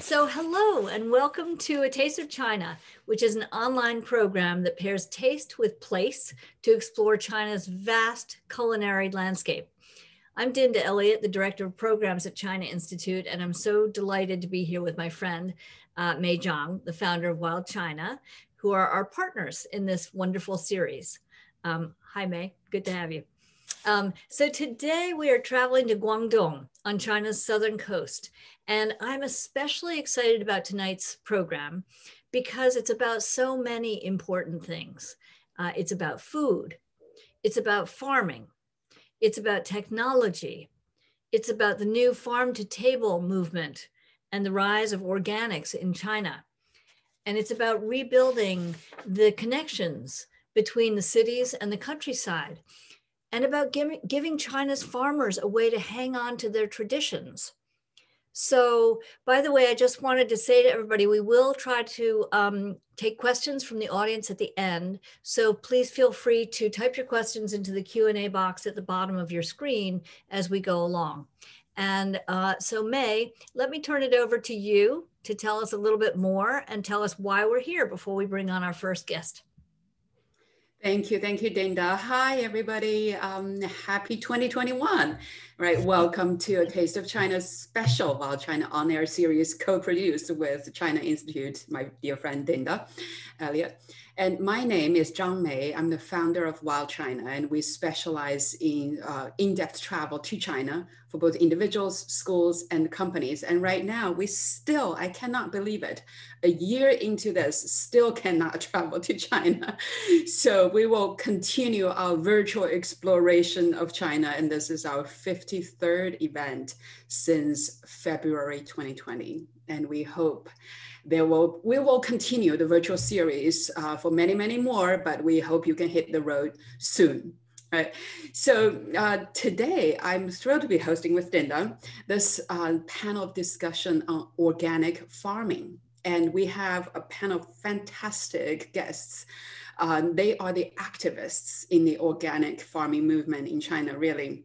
So, hello and welcome to A Taste of China, which is an online program that pairs taste with place to explore China's vast culinary landscape. I'm Dinda Elliott, the Director of Programs at China Institute, and I'm so delighted to be here with my friend, uh, Mei Zhang, the founder of Wild China, who are our partners in this wonderful series. Um, hi, Mei. Good to have you. Um, so today we are traveling to Guangdong on China's southern coast. And I'm especially excited about tonight's program because it's about so many important things. Uh, it's about food, it's about farming, it's about technology, it's about the new farm to table movement and the rise of organics in China. And it's about rebuilding the connections between the cities and the countryside and about giving, giving China's farmers a way to hang on to their traditions. So, by the way, I just wanted to say to everybody, we will try to um, take questions from the audience at the end. So please feel free to type your questions into the Q&A box at the bottom of your screen as we go along. And uh, so Mei, let me turn it over to you to tell us a little bit more and tell us why we're here before we bring on our first guest. Thank you. Thank you, Dinda. Hi, everybody. Um, happy 2021. Right. Welcome to A Taste of China's special Wild China On Air series co-produced with China Institute, my dear friend Dinda Elliott. And my name is Zhang Mei. I'm the founder of Wild China, and we specialize in uh, in-depth travel to China for both individuals, schools, and companies. And right now, we still, I cannot believe it, a year into this, still cannot travel to China. So we will continue our virtual exploration of China, and this is our 53rd event since February 2020. And we hope there will we will continue the virtual series uh, for many many more but we hope you can hit the road soon right? So uh, today i'm thrilled to be hosting with dinda this uh, panel of discussion on organic farming. And we have a panel of fantastic guests. Um, they are the activists in the organic farming movement in china really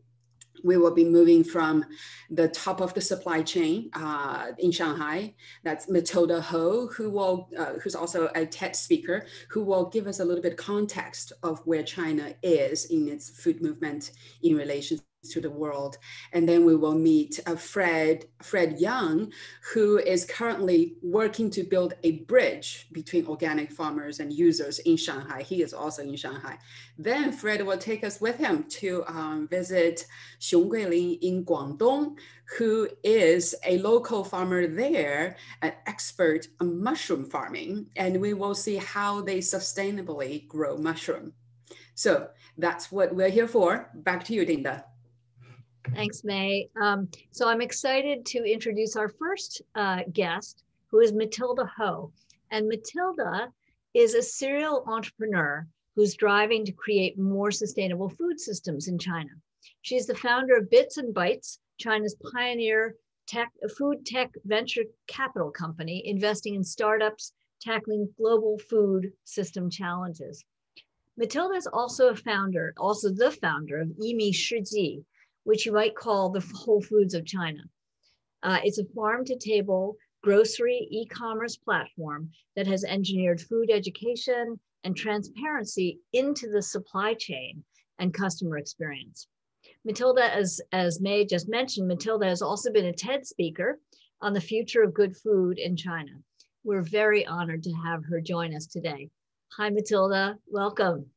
we will be moving from the top of the supply chain uh, in Shanghai. That's Matilda Ho, who will, uh, who's also a TED speaker, who will give us a little bit context of where China is in its food movement in relation to the world. And then we will meet uh, Fred, Fred Young, who is currently working to build a bridge between organic farmers and users in Shanghai. He is also in Shanghai. Then Fred will take us with him to um, visit Xiong Guilin in Guangdong, who is a local farmer there, an expert on mushroom farming. And we will see how they sustainably grow mushroom. So that's what we're here for. Back to you, Dinda. Thanks, Mei. Um, so I'm excited to introduce our first uh, guest, who is Matilda Ho. And Matilda is a serial entrepreneur who's driving to create more sustainable food systems in China. She's the founder of Bits and Bites, China's pioneer tech, food tech venture capital company, investing in startups tackling global food system challenges. Matilda is also a founder, also the founder of Yimi Shiji, which you might call the Whole Foods of China. Uh, it's a farm to table grocery e commerce platform that has engineered food education and transparency into the supply chain and customer experience. Matilda, as, as Mei just mentioned, Matilda has also been a TED speaker on the future of good food in China. We're very honored to have her join us today. Hi, Matilda. Welcome.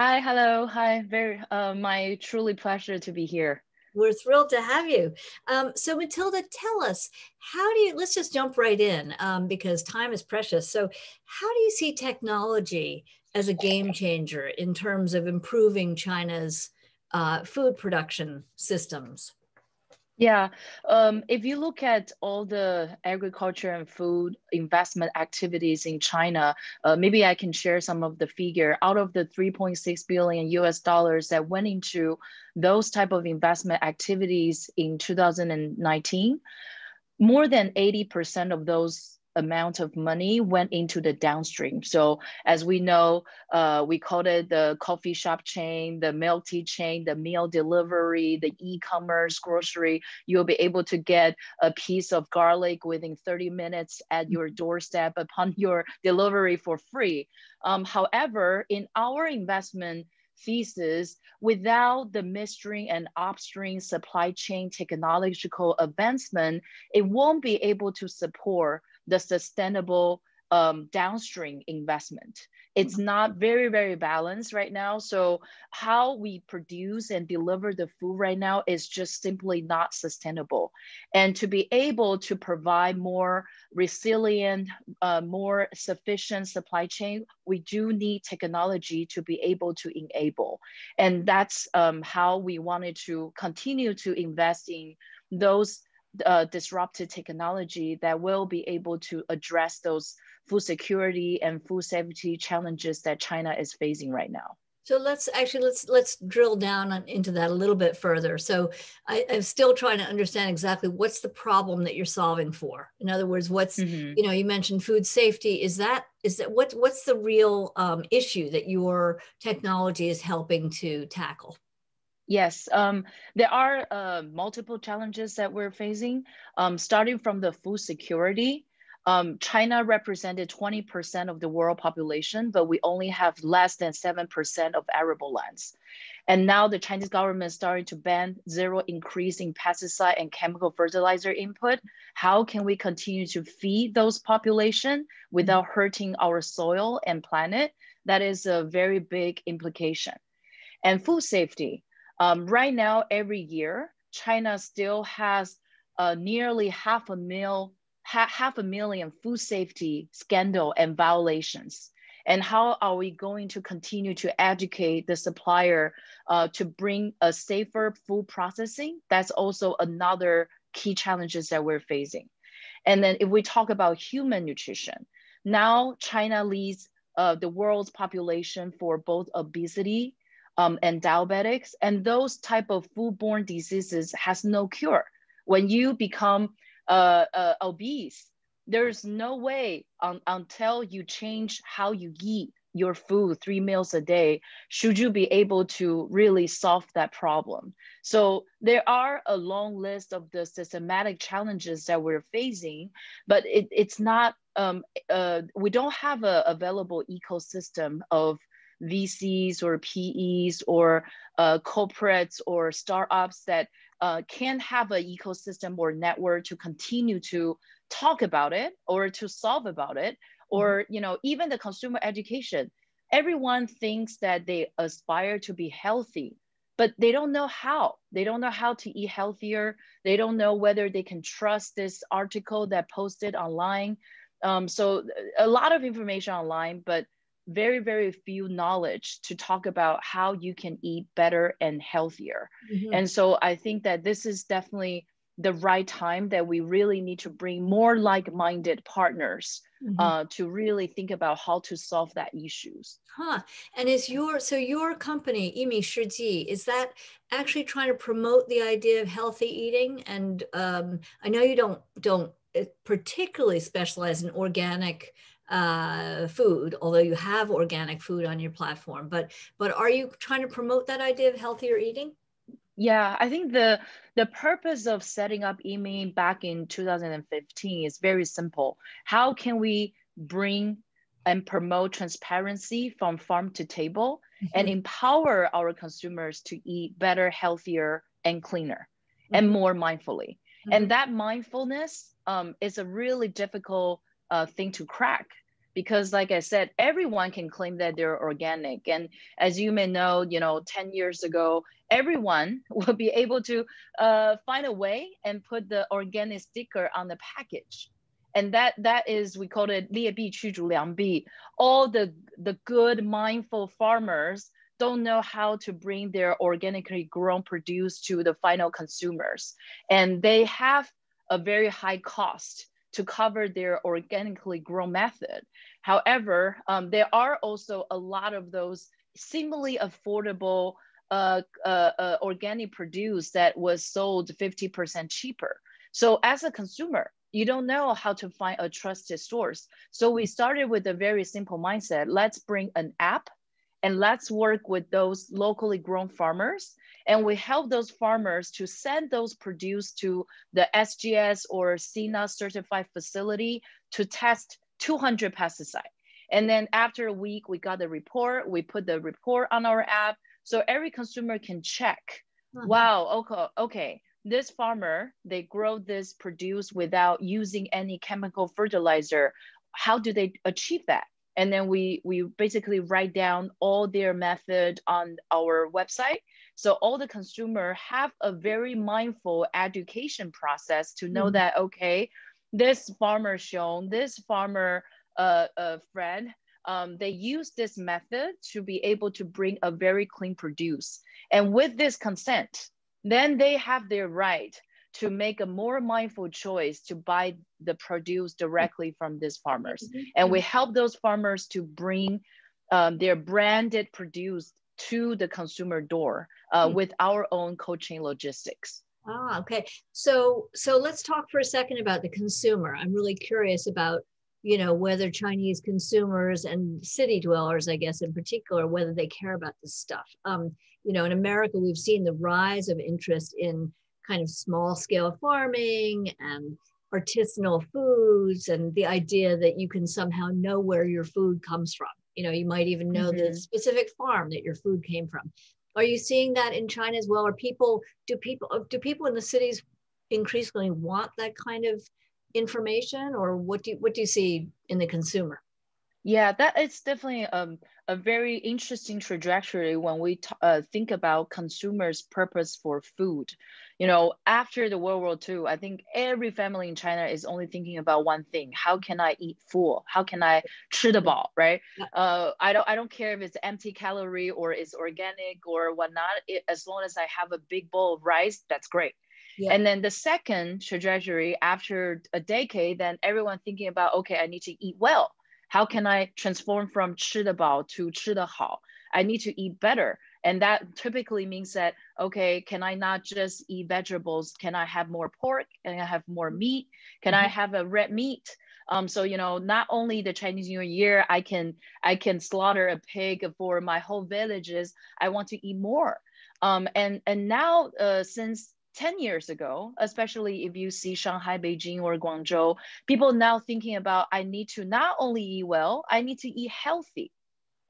Hi, hello, hi. Very, uh, my truly pleasure to be here. We're thrilled to have you. Um, so, Matilda, tell us how do you? Let's just jump right in um, because time is precious. So, how do you see technology as a game changer in terms of improving China's uh, food production systems? Yeah, um, if you look at all the agriculture and food investment activities in China, uh, maybe I can share some of the figure. Out of the 3.6 billion US dollars that went into those type of investment activities in 2019, more than 80% of those amount of money went into the downstream. So as we know, uh, we called it the coffee shop chain, the milk tea chain, the meal delivery, the e-commerce grocery. You'll be able to get a piece of garlic within 30 minutes at your doorstep upon your delivery for free. Um, however, in our investment thesis, without the midstream and upstream supply chain technological advancement, it won't be able to support the sustainable um, downstream investment. It's mm-hmm. not very, very balanced right now. So how we produce and deliver the food right now is just simply not sustainable. And to be able to provide more resilient, uh, more sufficient supply chain, we do need technology to be able to enable. And that's um, how we wanted to continue to invest in those uh, disruptive technology that will be able to address those food security and food safety challenges that China is facing right now. So let's actually let's let's drill down on, into that a little bit further. So I, am still trying to understand exactly what's the problem that you're solving for. In other words, what's mm-hmm. you know you mentioned food safety. Is that is that what what's the real um, issue that your technology is helping to tackle? Yes, um, there are uh, multiple challenges that we're facing, um, starting from the food security. Um, China represented 20% of the world population, but we only have less than 7% of arable lands. And now the Chinese government is starting to ban zero increase in pesticide and chemical fertilizer input. How can we continue to feed those population without hurting our soil and planet? That is a very big implication. And food safety. Um, right now, every year, China still has uh, nearly half a mil, ha half a million food safety scandal and violations. And how are we going to continue to educate the supplier uh, to bring a safer food processing? That's also another key challenges that we're facing. And then if we talk about human nutrition, now China leads uh, the world's population for both obesity um, and diabetics, and those type of foodborne diseases has no cure. When you become uh, uh, obese, there's no way un until you change how you eat your food three meals a day should you be able to really solve that problem so there are a long list of the systematic challenges that we're facing but it, it's not um, uh, we don't have a available ecosystem of VCs or PEs or uh, corporates or startups that uh, can have an ecosystem or network to continue to talk about it or to solve about it or mm-hmm. you know even the consumer education. Everyone thinks that they aspire to be healthy but they don't know how. They don't know how to eat healthier. They don't know whether they can trust this article that posted online. Um, so a lot of information online but very very few knowledge to talk about how you can eat better and healthier mm-hmm. and so i think that this is definitely the right time that we really need to bring more like-minded partners mm-hmm. uh, to really think about how to solve that issues huh and is your so your company Yimi Shiji, is that actually trying to promote the idea of healthy eating and um, i know you don't don't uh, particularly specialize in organic uh, food, although you have organic food on your platform. But but are you trying to promote that idea of healthier eating? Yeah, I think the the purpose of setting up Yimi back in 2015 is very simple. How can we bring and promote transparency from farm to table mm-hmm. and empower our consumers to eat better, healthier, and cleaner mm-hmm. and more mindfully? Mm-hmm. And that mindfulness um, is a really difficult uh, thing to crack because like i said everyone can claim that they're organic and as you may know you know 10 years ago everyone will be able to uh, find a way and put the organic sticker on the package and that that is we call it 劣币驱逐良币 all the the good mindful farmers don't know how to bring their organically grown produce to the final consumers and they have a very high cost to cover their organically grown method. However, um, there are also a lot of those seemingly affordable uh, uh, uh, organic produce that was sold 50% cheaper. So as a consumer, you don't know how to find a trusted source. So we started with a very simple mindset. Let's bring an app and let's work with those locally grown farmers. And we help those farmers to send those produce to the SGS or SINA certified facility to test 200 pesticide. And then after a week, we got the report, we put the report on our app. So every consumer can check, uh-huh. wow, okay, okay, this farmer, they grow this produce without using any chemical fertilizer. How do they achieve that? And then we, we basically write down all their method on our website. So all the consumer have a very mindful education process to know mm-hmm. that, okay, this farmer shown, this farmer uh, uh, friend, um, they use this method to be able to bring a very clean produce. And with this consent, then they have their right to make a more mindful choice to buy the produce directly from these farmers. Mm-hmm. And we help those farmers to bring um, their branded produce to the consumer door uh, mm-hmm. with our own cold chain logistics. Ah, okay. So so let's talk for a second about the consumer. I'm really curious about you know whether Chinese consumers and city dwellers, I guess in particular, whether they care about this stuff. Um, you know, in America, we've seen the rise of interest in kind of small scale farming and artisanal foods and the idea that you can somehow know where your food comes from. You know, you might even know mm-hmm. the specific farm that your food came from. Are you seeing that in China as well? Are people do people do people in the cities increasingly want that kind of information, or what do you, what do you see in the consumer? Yeah, that is definitely um, a very interesting trajectory when we uh, think about consumers' purpose for food. You know, after the World War II, I think every family in China is only thinking about one thing: how can I eat full? How can I 吃得饱, right? Uh, I don't, I don't care if it's empty calorie or it's organic or whatnot. It, as long as I have a big bowl of rice, that's great. Yeah. And then the second trajectory after a decade, then everyone thinking about, okay, I need to eat well how can I transform from 吃得饱 to 吃得好? I need to eat better. And that typically means that, okay, can I not just eat vegetables? Can I have more pork? Can I have more meat? Can mm-hmm. I have a red meat? Um, so you know, not only the Chinese New Year, I can I can slaughter a pig for my whole villages. I want to eat more. Um, and and now uh, since 10 years ago, especially if you see Shanghai, Beijing, or Guangzhou, people now thinking about I need to not only eat well, I need to eat healthy.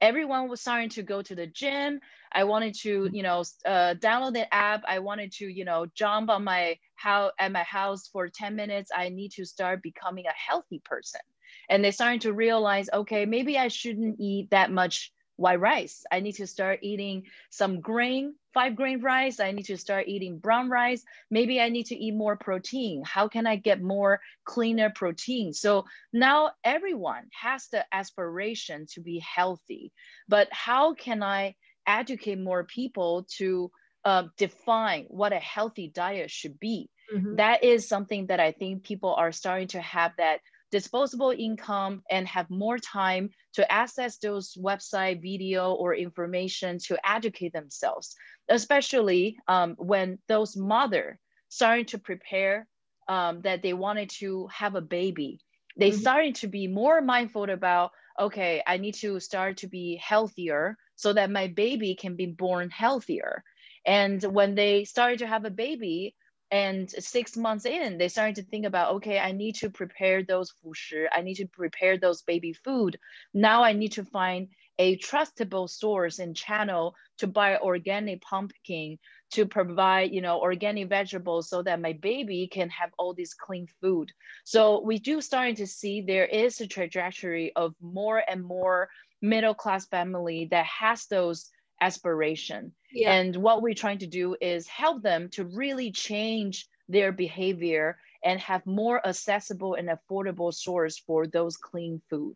Everyone was starting to go to the gym. I wanted to, you know, uh, download the app. I wanted to, you know, jump on my how at my house for 10 minutes. I need to start becoming a healthy person. And they're starting to realize, okay, maybe I shouldn't eat that much white rice. I need to start eating some grain, five grain rice. I need to start eating brown rice. Maybe I need to eat more protein. How can I get more cleaner protein? So now everyone has the aspiration to be healthy, but how can I educate more people to uh, define what a healthy diet should be? Mm-hmm. That is something that I think people are starting to have that disposable income and have more time to access those website video or information to educate themselves, especially um, when those mother starting to prepare um, that they wanted to have a baby. They mm-hmm. starting to be more mindful about, okay, I need to start to be healthier so that my baby can be born healthier. And when they started to have a baby, and six months in they started to think about okay i need to prepare those fushi i need to prepare those baby food. Now i need to find a trustable source and channel to buy organic pumpkin to provide you know organic vegetables so that my baby can have all this clean food. So we do starting to see there is a trajectory of more and more middle class family that has those aspiration. Yeah. And what we're trying to do is help them to really change their behavior and have more accessible and affordable source for those clean food.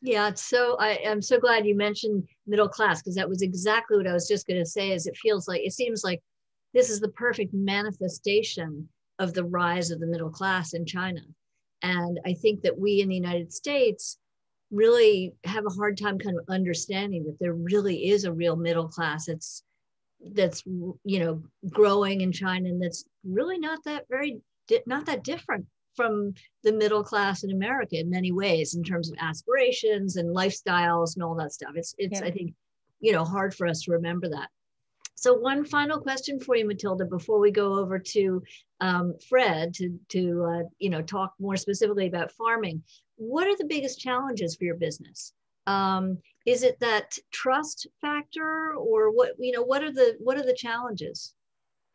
Yeah, so I am so glad you mentioned middle class because that was exactly what I was just going to say. Is it feels like it seems like this is the perfect manifestation of the rise of the middle class in China, and I think that we in the United States really have a hard time kind of understanding that there really is a real middle class that's that's you know growing in China and that's really not that very not that different from the middle class in America in many ways in terms of aspirations and lifestyles and all that stuff. It's it's yeah. I think you know hard for us to remember that. So one final question for you, Matilda, before we go over to um, Fred to to uh, you know talk more specifically about farming. What are the biggest challenges for your business? Um, is it that trust factor, or what you know? What are the what are the challenges?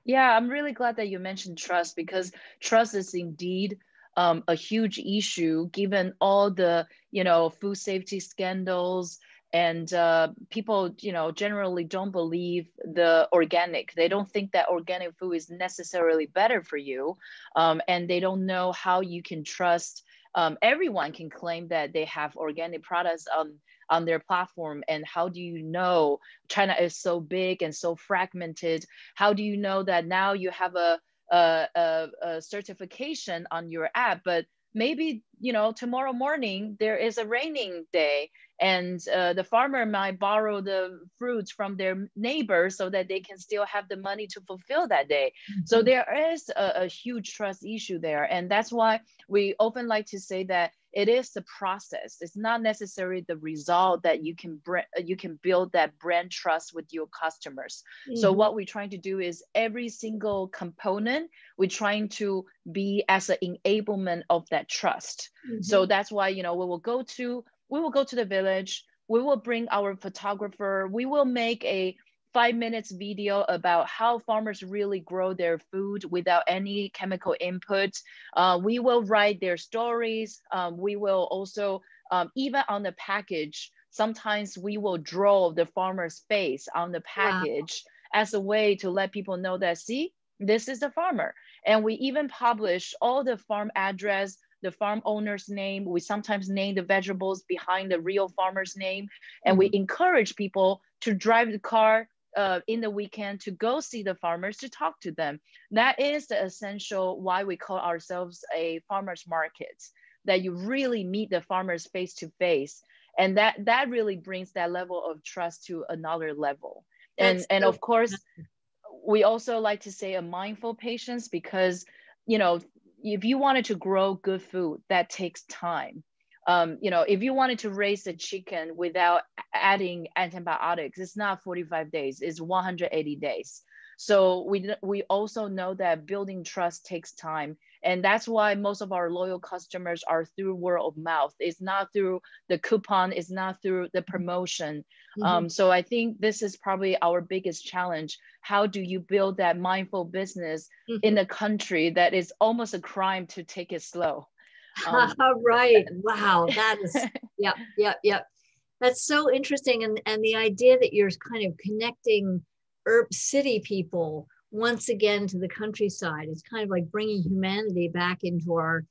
Yeah, I'm really glad that you mentioned trust because trust is indeed um, a huge issue given all the you know food safety scandals and uh, people you know generally don't believe the organic they don't think that organic food is necessarily better for you um, and they don't know how you can trust um, everyone can claim that they have organic products on on their platform. And how do you know china is so big and so fragmented? How do you know that now you have a, a, a, a certification on your app? But maybe you know tomorrow morning there is a raining day and uh, the farmer might borrow the fruits from their neighbor so that they can still have the money to fulfill that day mm-hmm. so there is a, a, huge trust issue there and that's why we often like to say that it is the process it's not necessarily the result that you can bring you can build that brand trust with your customers mm-hmm. so what we're trying to do is every single component we're trying to be as an enablement of that trust mm-hmm. so that's why you know we will go to we will go to the village. We will bring our photographer. We will make a five minutes video about how farmers really grow their food without any chemical input. Uh, we will write their stories. Um, we will also um, even on the package sometimes we will draw the farmer's face on the package wow. as a way to let people know that see this is the farmer. And we even publish all the farm address the farm owner's name. We sometimes name the vegetables behind the real farmer's name. And mm-hmm. we encourage people to drive the car uh, in the weekend to go see the farmers to talk to them. That is the essential why we call ourselves a farmers market, that you really meet the farmers face to face. And that, that really brings that level of trust to another level. and, and of course, we also like to say a mindful patience because you know if you wanted to grow good food, that takes time. Um, you know, if you wanted to raise a chicken without adding antibiotics, it's not 45 days, it's 180 days. So we, we also know that building trust takes time. And that's why most of our loyal customers are through word of mouth. It's not through the coupon, it's not through the promotion. Mm-hmm. Um, so I think this is probably our biggest challenge. How do you build that mindful business mm-hmm. in a country that is almost a crime to take it slow? Um, right. Wow. That is, yep, yep, yep. That's so interesting. And, and the idea that you're kind of connecting urb city people once again to the countryside. It's kind of like bringing humanity back into our,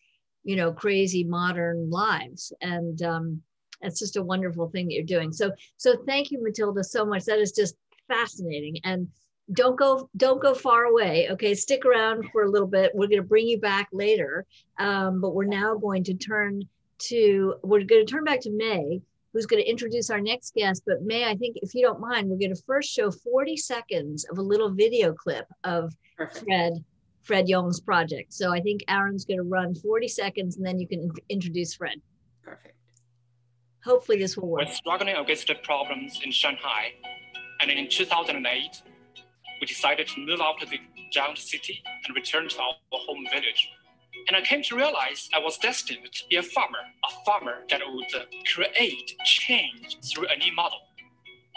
you know, crazy modern lives. And um, it's just a wonderful thing that you're doing. So, so thank you, Matilda, so much. That is just fascinating. And don't go, don't go far away. Okay, stick around for a little bit. We're going to bring you back later, um, but we're now going to turn to we're going to turn back to Mei who's going to introduce our next guest. But Mei, I think if you don't mind, we're going to first show 40 seconds of a little video clip of Perfect. Fred Fred Yong's project. So I think Aaron's going to run 40 seconds and then you can introduce Fred. Perfect. Hopefully this will work. We're struggling against the problems in Shanghai. And in 2008, we decided to move out of the giant city and return to our home village and I came to realize I was destined to be a farmer, a farmer that would create change through a new model.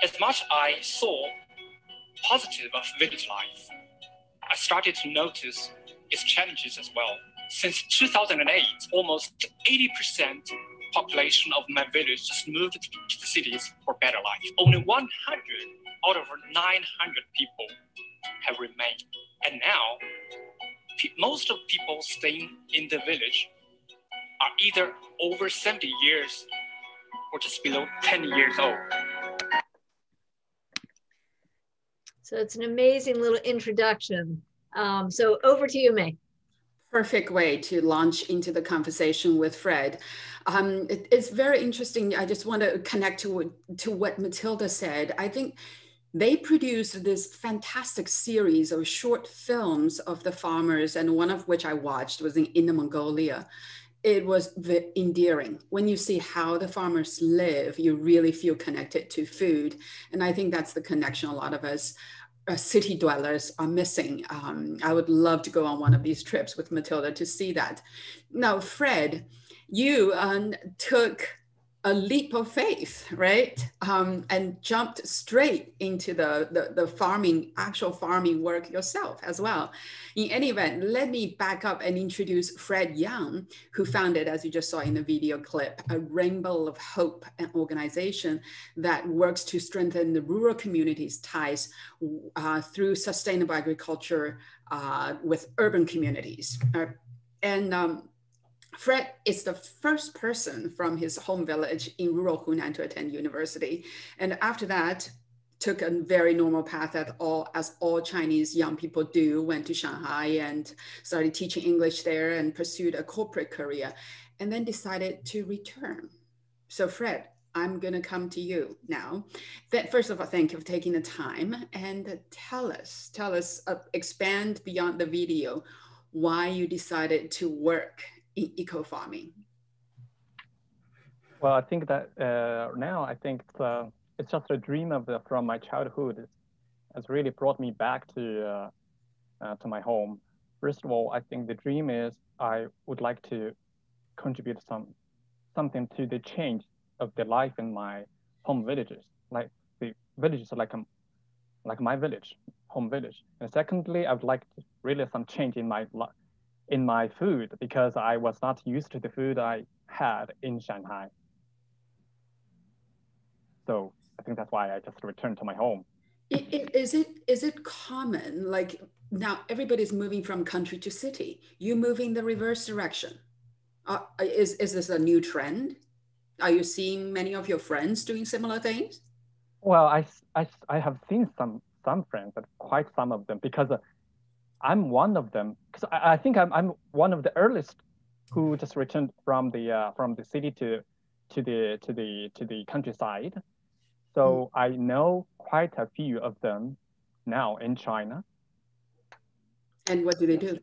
As much I saw positive of village life, I started to notice its challenges as well. Since 2008, almost 80% population of my village just moved to the cities for better life. Only 100 out of 900 people have remained. And now most of people staying in the village are either over 70 years or just below 10 years old. So it's an amazing little introduction. Um, so over to you, Mei. Perfect way to launch into the conversation with Fred. Um, it, it's very interesting. I just want to connect to, to what Matilda said. I think they produced this fantastic series of short films of the farmers, and one of which I watched was in Inner Mongolia. It was endearing. When you see how the farmers live, you really feel connected to food. And I think that's the connection a lot of us uh, city dwellers are missing. Um, I would love to go on one of these trips with Matilda to see that. Now, Fred, you um, took a leap of faith, right? Um, and jumped straight into the, the, the, farming, actual farming work yourself as well. In any event, let me back up and introduce Fred Young, who founded, as you just saw in the video clip, a Rainbow of Hope and organization that works to strengthen the rural communities' ties uh, through sustainable agriculture uh, with urban communities. Uh, and um, Fred is the first person from his home village in rural Hunan to attend university. And after that, took a very normal path that all as all Chinese young people do, went to Shanghai and started teaching English there and pursued a corporate career, and then decided to return. So Fred, I'm going to come to you now. First of all, thank you for taking the time and tell us, tell us, uh, expand beyond the video, why you decided to work eco farming? Well, I think that uh, now I think it's, uh, it's just a dream of the, from my childhood. It's really brought me back to uh, uh, to my home. First of all, I think the dream is I would like to contribute some something to the change of the life in my home villages, like the villages like um, like my village, home village. And secondly, I would like to really some change in my life in my food because I was not used to the food I had in Shanghai. So I think that's why I just returned to my home. Is it is it common like now everybody's moving from country to city? You moving the reverse direction? Uh, is is this a new trend? Are you seeing many of your friends doing similar things? Well, I, I, I have seen some some friends, but quite some of them because uh, I'm one of them because I, I, think I'm, I'm one of the earliest who just returned from the uh, from the city to to the to the to the countryside. So mm. I know quite a few of them now in China. And what do they do?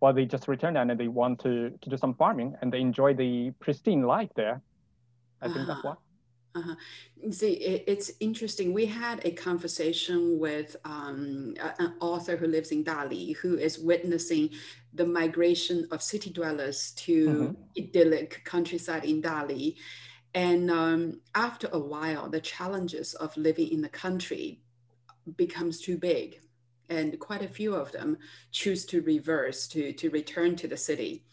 Well, they just returned and they want to, to do some farming and they enjoy the pristine life there. I think that's why. Uh-huh. See, it, it's interesting. We had a conversation with um, an author who lives in Dali, who is witnessing the migration of city dwellers to mm-hmm. idyllic countryside in Dali. And um, after a while, the challenges of living in the country becomes too big. And quite a few of them choose to reverse, to, to return to the city.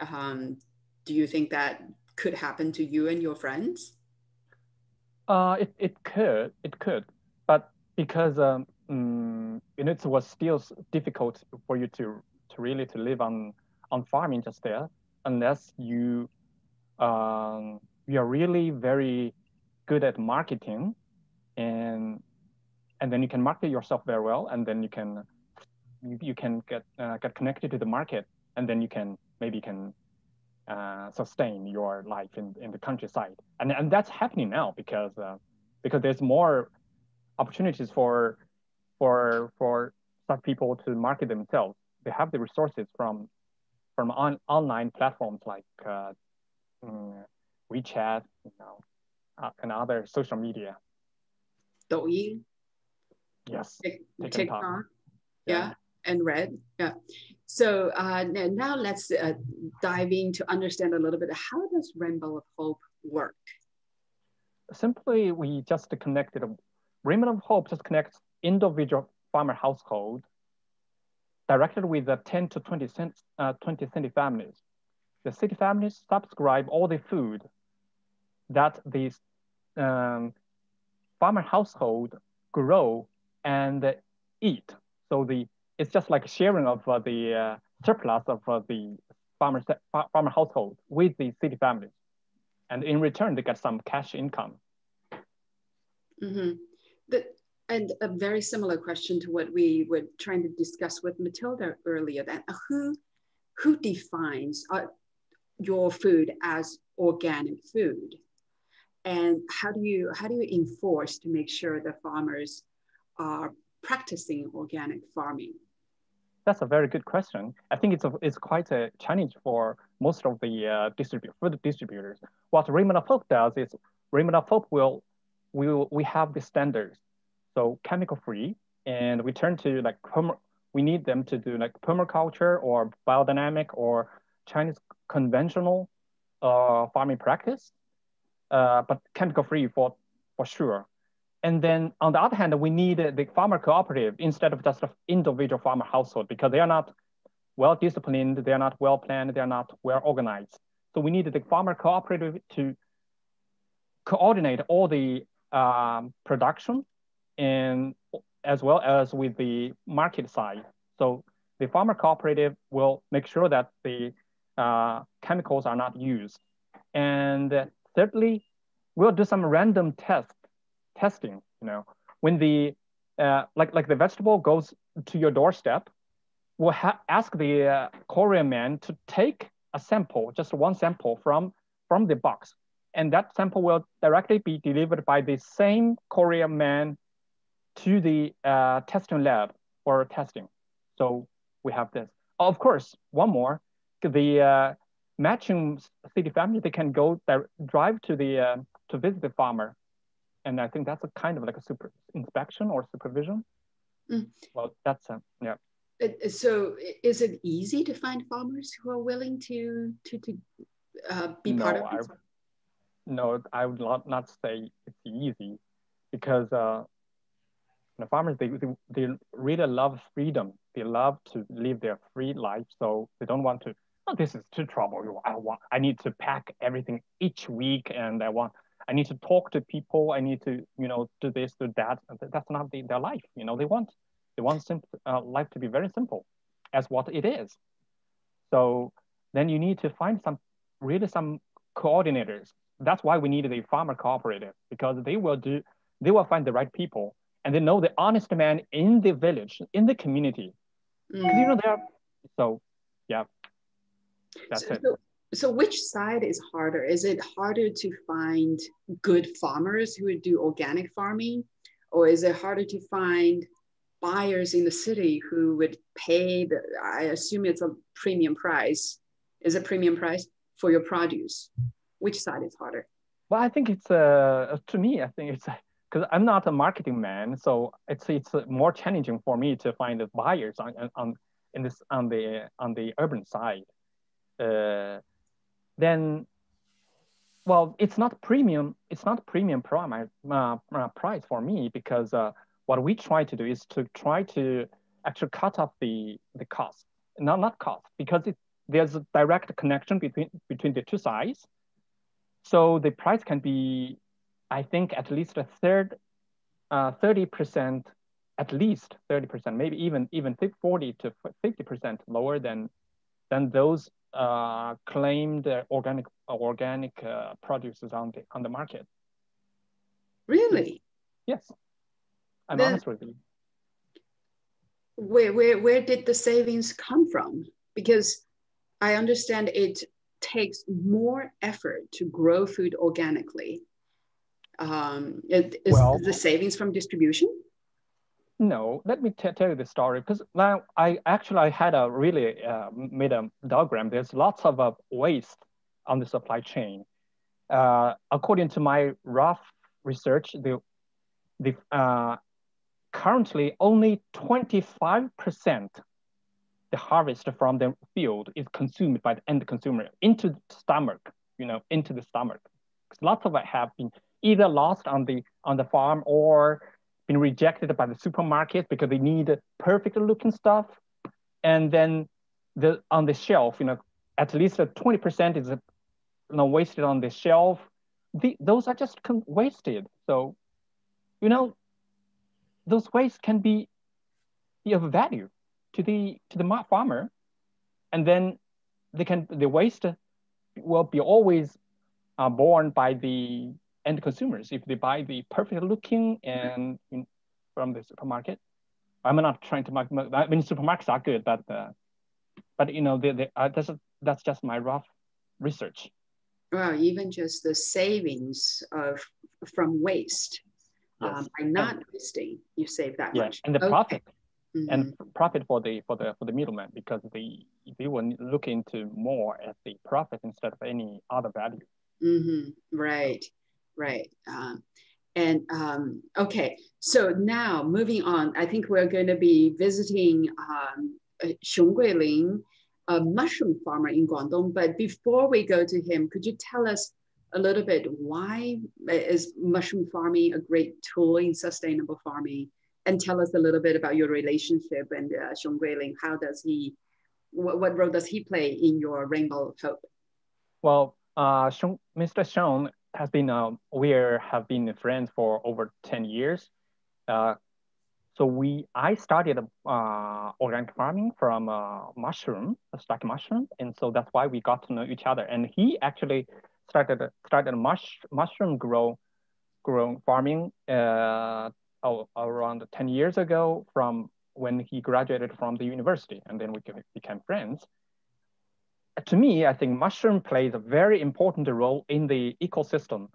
Um, do you think that could happen to you and your friends? Uh, it, it could, it could, but because um, um, it was still difficult for you to, to really to live on, on farming just there, unless you, um, you are really very good at marketing and, and then you can market yourself very well and then you can, you, you can get, uh, get connected to the market and then you can, maybe you can uh, sustain your life in, in the countryside. And, and that's happening now because, uh, because there's more opportunities for, for, for such people to market themselves. They have the resources from, from on, online platforms like uh, mm, WeChat, you know, uh, and other social media. Douyin. Yes. TikTok. TikTok. Yeah. yeah. And Red. Yeah. So uh, now let's uh, dive in to understand a little bit, how does Rainbow of Hope work? Simply, we just connected, Rainbow of Hope just connects individual farmer household directly with the 10 to 20 cent, uh, 20 city families. The city families subscribe all the food that these um, farmer household grow and eat. So the it's just like sharing of uh, the uh, surplus of uh, the farmer, farmer household with the city families. And in return, they get some cash income. Mm-hmm. The, and a very similar question to what we were trying to discuss with Matilda earlier, that who, who defines uh, your food as organic food? and how do you how do you enforce to make sure the farmers are practicing organic farming? That's a very good question. I think it's a, it's quite a challenge for most of the uh, distribu- food distributors. What Rainbow Hope does is Rainbow Hope will will we have the standards, so chemical free, and we turn to like we need them to do like permaculture or biodynamic or Chinese conventional uh, farming practice, uh, but chemical free for for sure. And then on the other hand, we need the farmer cooperative instead of just individual farmer household because they are not well disciplined, they are not well planned, they are not well organized. So we need the farmer cooperative to coordinate all the um, production and as well as with the market side. So the farmer cooperative will make sure that the uh, chemicals are not used. And thirdly, we'll do some random tests testing. You know, when the uh, like like the vegetable goes to your doorstep, we'll ask the uh, courier man to take a sample, just one sample from from the box, and that sample will directly be delivered by the same courier man to the uh, testing lab for testing. So we have this. Of course, one more, the uh, matching city family, they can go drive to the uh, to visit the farmer and I think that's a kind of like a super inspection or supervision. Mm. Well, that's a, yeah. So, is it easy to find farmers who are willing to to to uh, be no, part of this? I, no, I would not, not say it's easy, because uh, the farmers they, they they really love freedom. They love to live their free life, so they don't want to. Oh, this is too trouble. I want. I need to pack everything each week, and I want I need to talk to people. I need to, you know, do this, do that. That's not the, their life. You know, they want they want simple, uh, life to be very simple, as what it is. So then you need to find some really some coordinators. That's why we need the farmer cooperative because they will do they will find the right people and they know the honest man in the village in the community. Mm. You know they are so yeah. That's so, it. So so which side is harder? Is it harder to find good farmers who would do organic farming? Or is it harder to find buyers in the city who would pay the i assume it's a premium price. Is a premium price for your produce? Which side is harder? Well i think it's uh, to me i think it's because i'm not a marketing man so it's it's more challenging for me to find the buyers on, on in this on the on the urban side. Uh, then well, it's not premium. It's not premium prime, uh, uh, price for me because uh, what we try to do is to try to actually cut off the the cost, not not cost, because it, there's a direct connection between between the two sides. So the price can be, I think, at least a third, uh, thirty percent, at least thirty percent, maybe even even forty to fifty percent lower than than those uh, claimed organic organic uh, produces on the on the market. Really? Yes. I'm the, honest with you. Where, where where did the savings come from? Because I understand it takes more effort to grow food organically. Um, is well, the savings from distribution? No, let me tell you the story because now I actually I had a really uh, made a diagram. There's lots of uh, waste on the supply chain. Uh, according to my rough research, the the uh, currently only 25% the harvest from the field is consumed by the end consumer into the stomach, you know, into the stomach. Lots of it have been either lost on the on the farm or been rejected by the supermarket because they need perfect looking stuff. And then the on the shelf, you know, at least 20% is you know, wasted on the shelf. The, those are just wasted. So, you know, those waste can be, of value to the to the farmer, and then they can the waste will be always uh, borne by the end consumers if they buy the perfect looking and in, from the supermarket. I'm not trying to mark. I mean, supermarkets are good, but uh, but you know, they, they, uh, that's that's just my rough research. well, even just the savings of from waste Yes. um, by not wasting, you save that Yeah, much. and the Okay. profit Mhm. and profit for the for the for the middleman because they they will look into more at the profit instead of any other value. hmm Right, right. Um, and um, okay, so now moving on, I think we're going to be visiting um, uh, Xiong Guiling, a mushroom farmer in Guangdong. But before we go to him, could you tell us a little bit why is mushroom farming a great tool in sustainable farming? And tell us a little bit about your relationship and uh, Xiong Guiling. How does he, what, what role does he play in your Rainbow Hope? Well, uh, Mr. Xiong has been, uh, we are, have been friends for over 10 years. Uh, so we, I started uh, organic farming from uh, mushroom, a stack mushroom. And so that's why we got to know each other. And he actually started, started mush, mushroom grow, grow farming uh, around 10 years ago from when he graduated from the university. And then we became friends to me, I think mushroom plays a very important role in the ecosystem.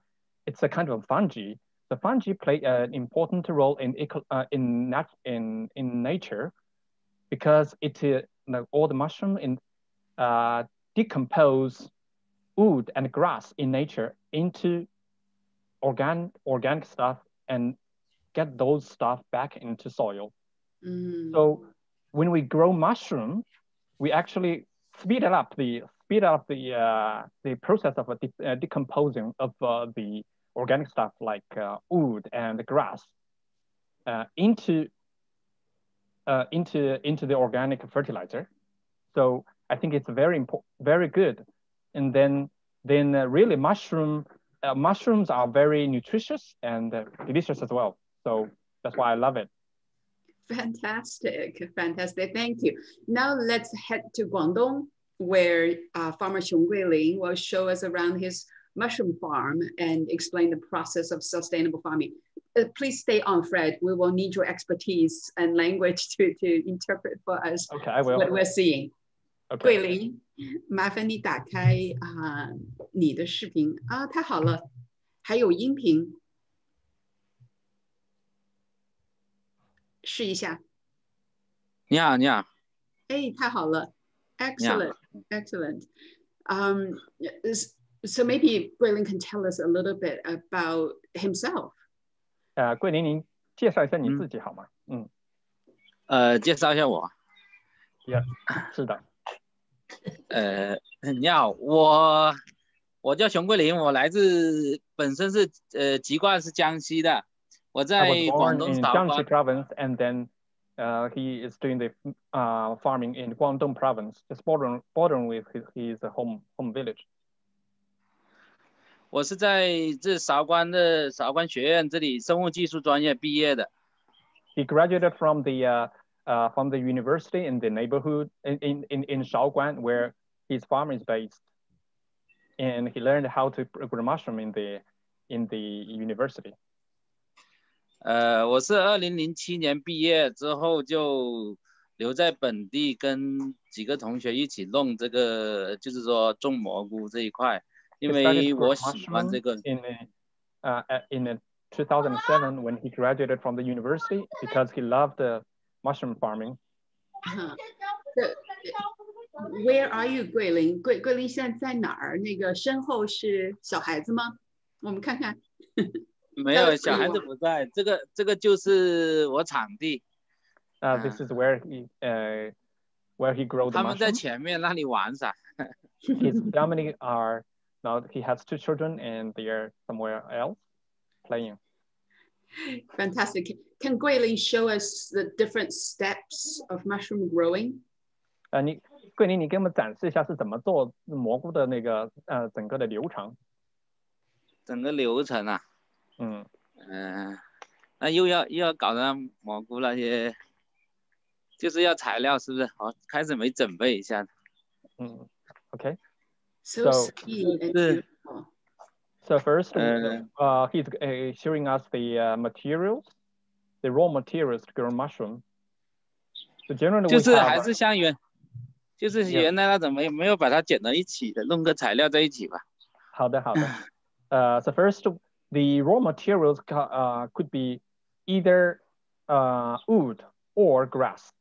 It's a kind of fungi. The fungi play an important role in eco, uh, in nat in in nature because it uh, like all the mushroom in uh, decompose wood and grass in nature into organ organic stuff and get those stuff back into soil. Mm. So when we grow mushroom, we actually speed up the speed up the uh, the process of de uh, decomposing of uh, the organic stuff like uh, wood and grass uh, into uh, into into the organic fertilizer. So I think it's very important, very good. And then then really mushroom mushrooms are very nutritious and delicious as well. So that's why I love it. Fantastic, fantastic. Thank you. Now let's head to Guangdong, where uh, farmer Xiong Guiling will show us around his mushroom farm and explain the process of sustainable farming. Uh, please stay on, Fred. We will need your expertise and language to, to interpret for us okay, I will. what we're seeing. Okay. 桂林，麻烦你打开啊、你的视频啊，太好了，还有音频。 试一下。你好，你好。哎，太好了，excellent, excellent. Um, so maybe Guilin can tell us a little bit about himself. 呃，桂林，您介绍一下你自己好吗？嗯。呃，介绍一下我。Yeah，是的。呃，你好，我我叫熊桂林，我来自本身是呃籍贯是江西的。我在广东韶关。 Jiangxi province, and then uh, he is doing the uh, farming in Guangdong province, just bordering bordering with his, his home home village. 我是在这韶关的韶关学院这里生物技术专业毕业的。 He graduated from the uh, uh, from the university in the neighborhood in in in, in Shaoguan, where his farm is based, and he learned how to grow mushroom in the in the university. 呃，我是二零零七年毕业之后就留在本地，跟几个同学一起弄这个，就是说种蘑菇这一块，因为我喜欢这个。In uh, in 2007, when he graduated from the university, because he loved the mushroom farming. Uh-huh. Where are you, 桂林？桂桂林现在在哪儿？那个身后是小孩子吗？我们看看。没有，小孩子不在，这个这个就是我场地。啊、uh,，This is where he 呃、uh, where he grow the 他们在前面那里玩耍。His family are now he has two children and they are somewhere else playing. Fantastic. Can Guilin show us the different steps of mushroom growing? 呃，你桂林，你给我们展示一下是怎么做蘑菇的那个呃整个的流程。整个流程啊。嗯，嗯、呃，那又要又要搞那蘑菇那些，就是要材料，是不是？好开始没准备一下。嗯，OK。So, so 是。So first, uh, uh, he's uh, showing us the uh, materials, the raw materials to grow mushroom. So generally, 就是还是像原，就是原来那种没没有把它剪到一起的，弄个材料在一起吧。好的，好的。Uh, so first, the raw materials uh, could be either uh, wood or grass,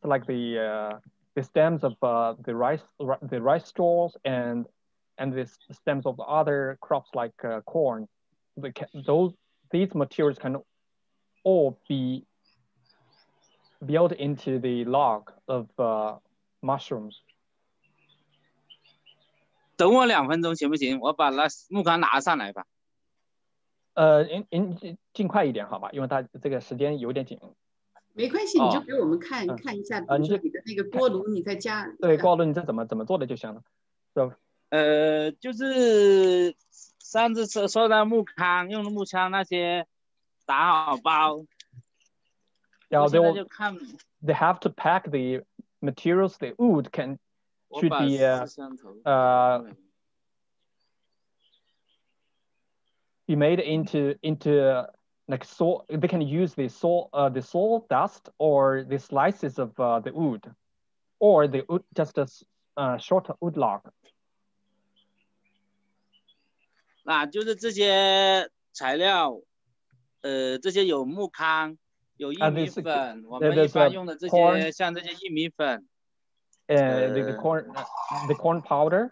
so like the uh, the stems of uh, the rice the rice stalls and and the stems of other crops like uh, corn. The, those these materials can all be built into the log of uh, mushrooms. 等我两分钟行不行？我把那木杆拿上来吧。 呃，您您尽快一点好吧，因为他这个时间有点紧。没关系，你就给我们看、看一下，比如说你的那个锅炉，你在家。对，锅炉你这怎么怎么做的就行了。So, 呃，就是上次说说的木糠，用的木糠那些打好包。然后 they will, they have to pack the materials. The wood can should be uh, uh, be made into into like saw. They can use the saw uh, the saw dust or the slices of uh, the wood, or the wood just a uh, short wood log. 那就是这些材料，呃，这些有木糠，有薏米粉，我们一般用的这些，像这些薏米粉。呃，the corn the corn powder，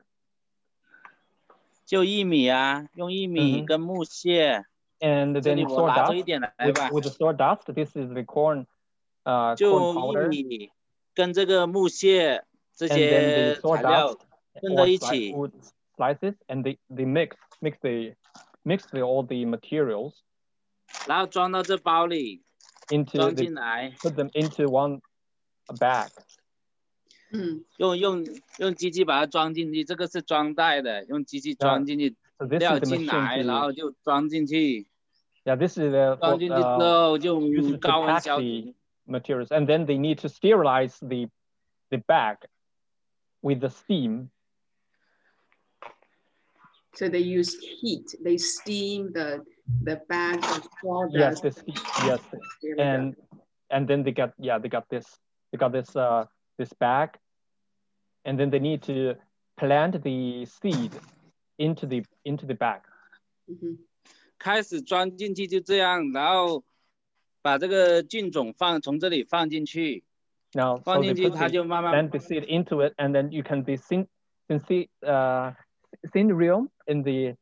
就薏米啊，用薏米跟木屑。And then sawdust with the sawdust, this is the corn, uh, 就薏米跟这个木屑这些材料混在一起。Slices and they they mix mix the mix the all the materials. 然后装到这包里。into 装进来。Put them into one bag. 嗯，用用用机器把它装进去，这个是装袋的，用机器装进去，料进来，然后就装进去。Yeah, this is the 装进去之后就高温消毒。Materials, and then they need to sterilize the the bag with the steam. So they use heat. They steam the the bag of sawdust. Yes, this yes, and and then they got yeah they got this they got this uh this bag, and then they need to plant the seed into the into the bag. 开始装进去就这样，然后把这个菌种放从这里放进去。Now 放进去它就慢慢 plant the seed into it, and then you can be syn syn uh syndrome in the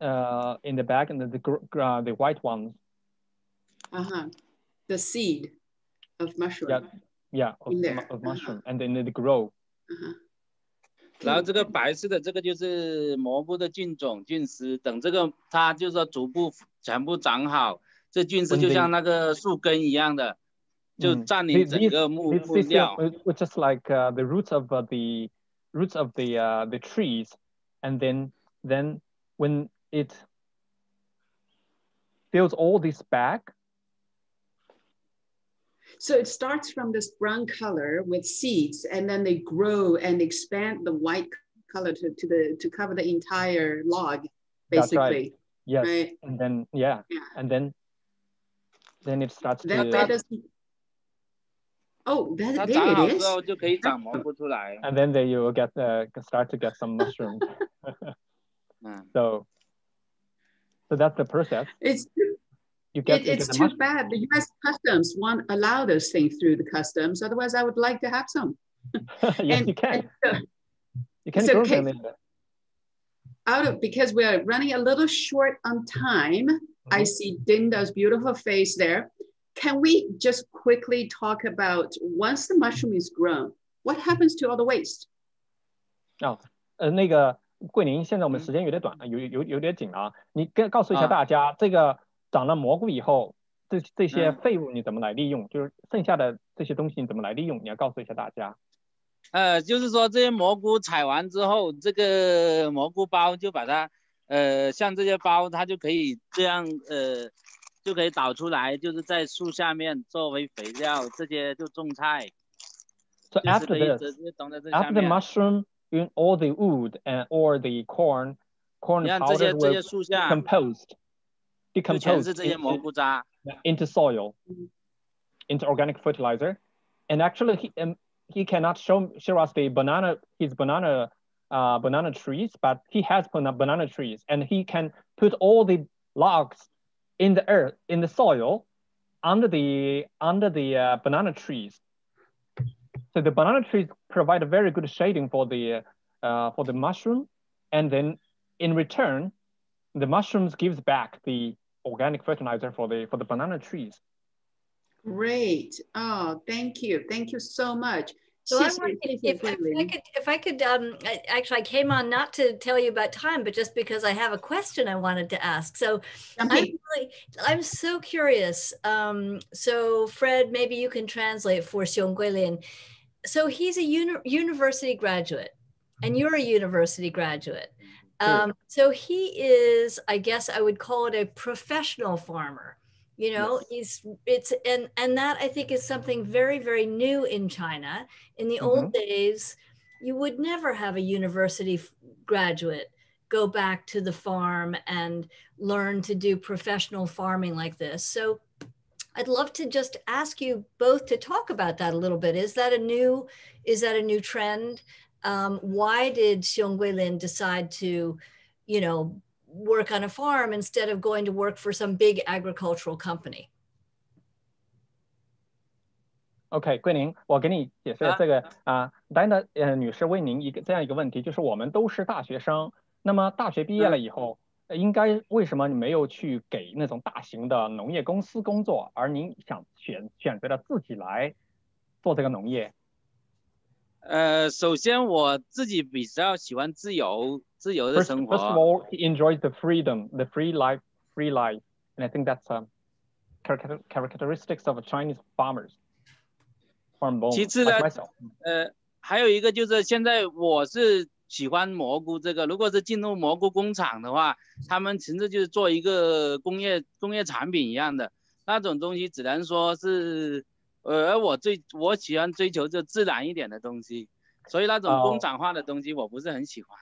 uh in the bag and the the, uh, the white ones. Uh huh. The seed of mushroom. Yeah. Yeah, of, of mushroom, and then it grow. 然后这个白色的这个就是蘑菇的菌种、菌丝，等这个它就是说逐步全部长好，这菌丝就像那个树根一样的，就占领整个木木料。Just like uh, the roots of uh, the roots of the uh, the trees, and then then when it fills all this back, so it starts from this brown color with seeds, and then they grow and expand the white color to, to the to cover the entire log, basically. That's right. Yes. Right? And then yeah. yeah. And then then it starts that, to. That does, oh, that, there it is. and then there you will get uh, start to get some mushrooms. so so that's the process. It's you get, it, it's get too bad the U.S. Customs won't allow those things through the customs. Otherwise, I would like to have some. yes, and, you can. So, you can grow them in out of because we're running a little short on time. Mm -hmm. I see Dinda's beautiful face there. Can we just quickly talk about once the mushroom is grown, what happens to all the waste? 哦，呃，那个桂林，现在我们时间有点短，有有有点紧啊。你跟告诉一下大家，这个 长了蘑菇以后，这这些废物你怎么来利用？就是剩下的这些东西你怎么来利用？你要告诉一下大家。呃，就是说这些蘑菇采完之后，这个蘑菇包就把它，呃，像这些包它就可以这样，呃，就可以导出来，就是在树下面作为肥料，这些就种菜。So after this, after the mushroom in all the wood and all the corn, corn powder will compost. Decompose into, into soil, into organic fertilizer. And actually, he, um, he cannot show, show us the banana, his banana uh, banana trees, but he has banana trees and he can put all the logs in the earth, in the soil, under the under the uh, banana trees. So the banana trees provide a very good shading for the uh, for the mushroom, and then in return, the mushrooms gives back the organic fertilizer for the for the banana trees. Great. Oh, thank you. Thank you so much. So I'm wondering if, if, I could, if I could, um, actually, I came on not to tell you about time, but just because I have a question I wanted to ask. So I'm really, I'm so curious. Um, so Fred, maybe you can translate for Xiong Guilin. So he's a uni university graduate, and you're a university graduate. Um, so he is, I guess I would call it a professional farmer you know yes. he's it's and and that i think is something very very new in china. In the mm-hmm. old days you would never have a university graduate go back to the farm and learn to do professional farming like this. So i'd love to just ask you both to talk about that a little bit. Is that a new is that a new trend um, why did xiong guilin decide to you know work on a farm instead of going to work for some big agricultural company. OK，桂林，我给你解释这个啊，丹的呃女士问您一个这样一个问题，就是我们都是大学生，那么大学毕业了以后，应该为什么你没有去给那种大型的农业公司工作，而您想选选择了自己来做这个农业？ 呃，首先我自己比较喜欢自由。自由的生活。First, first of all, he enjoys the freedom, the free life, free life, and I think that's a characteristics of Chinese farmers. Farm 其次呢，呃，还有一个就是现在我是喜欢蘑菇这个，如果是进入蘑菇工厂的话，他们其实就是做一个工业工业产品一样的那种东西，只能说是，呃，而我最我喜欢追求就自然一点的东西，所以那种工厂化的东西我不是很喜欢。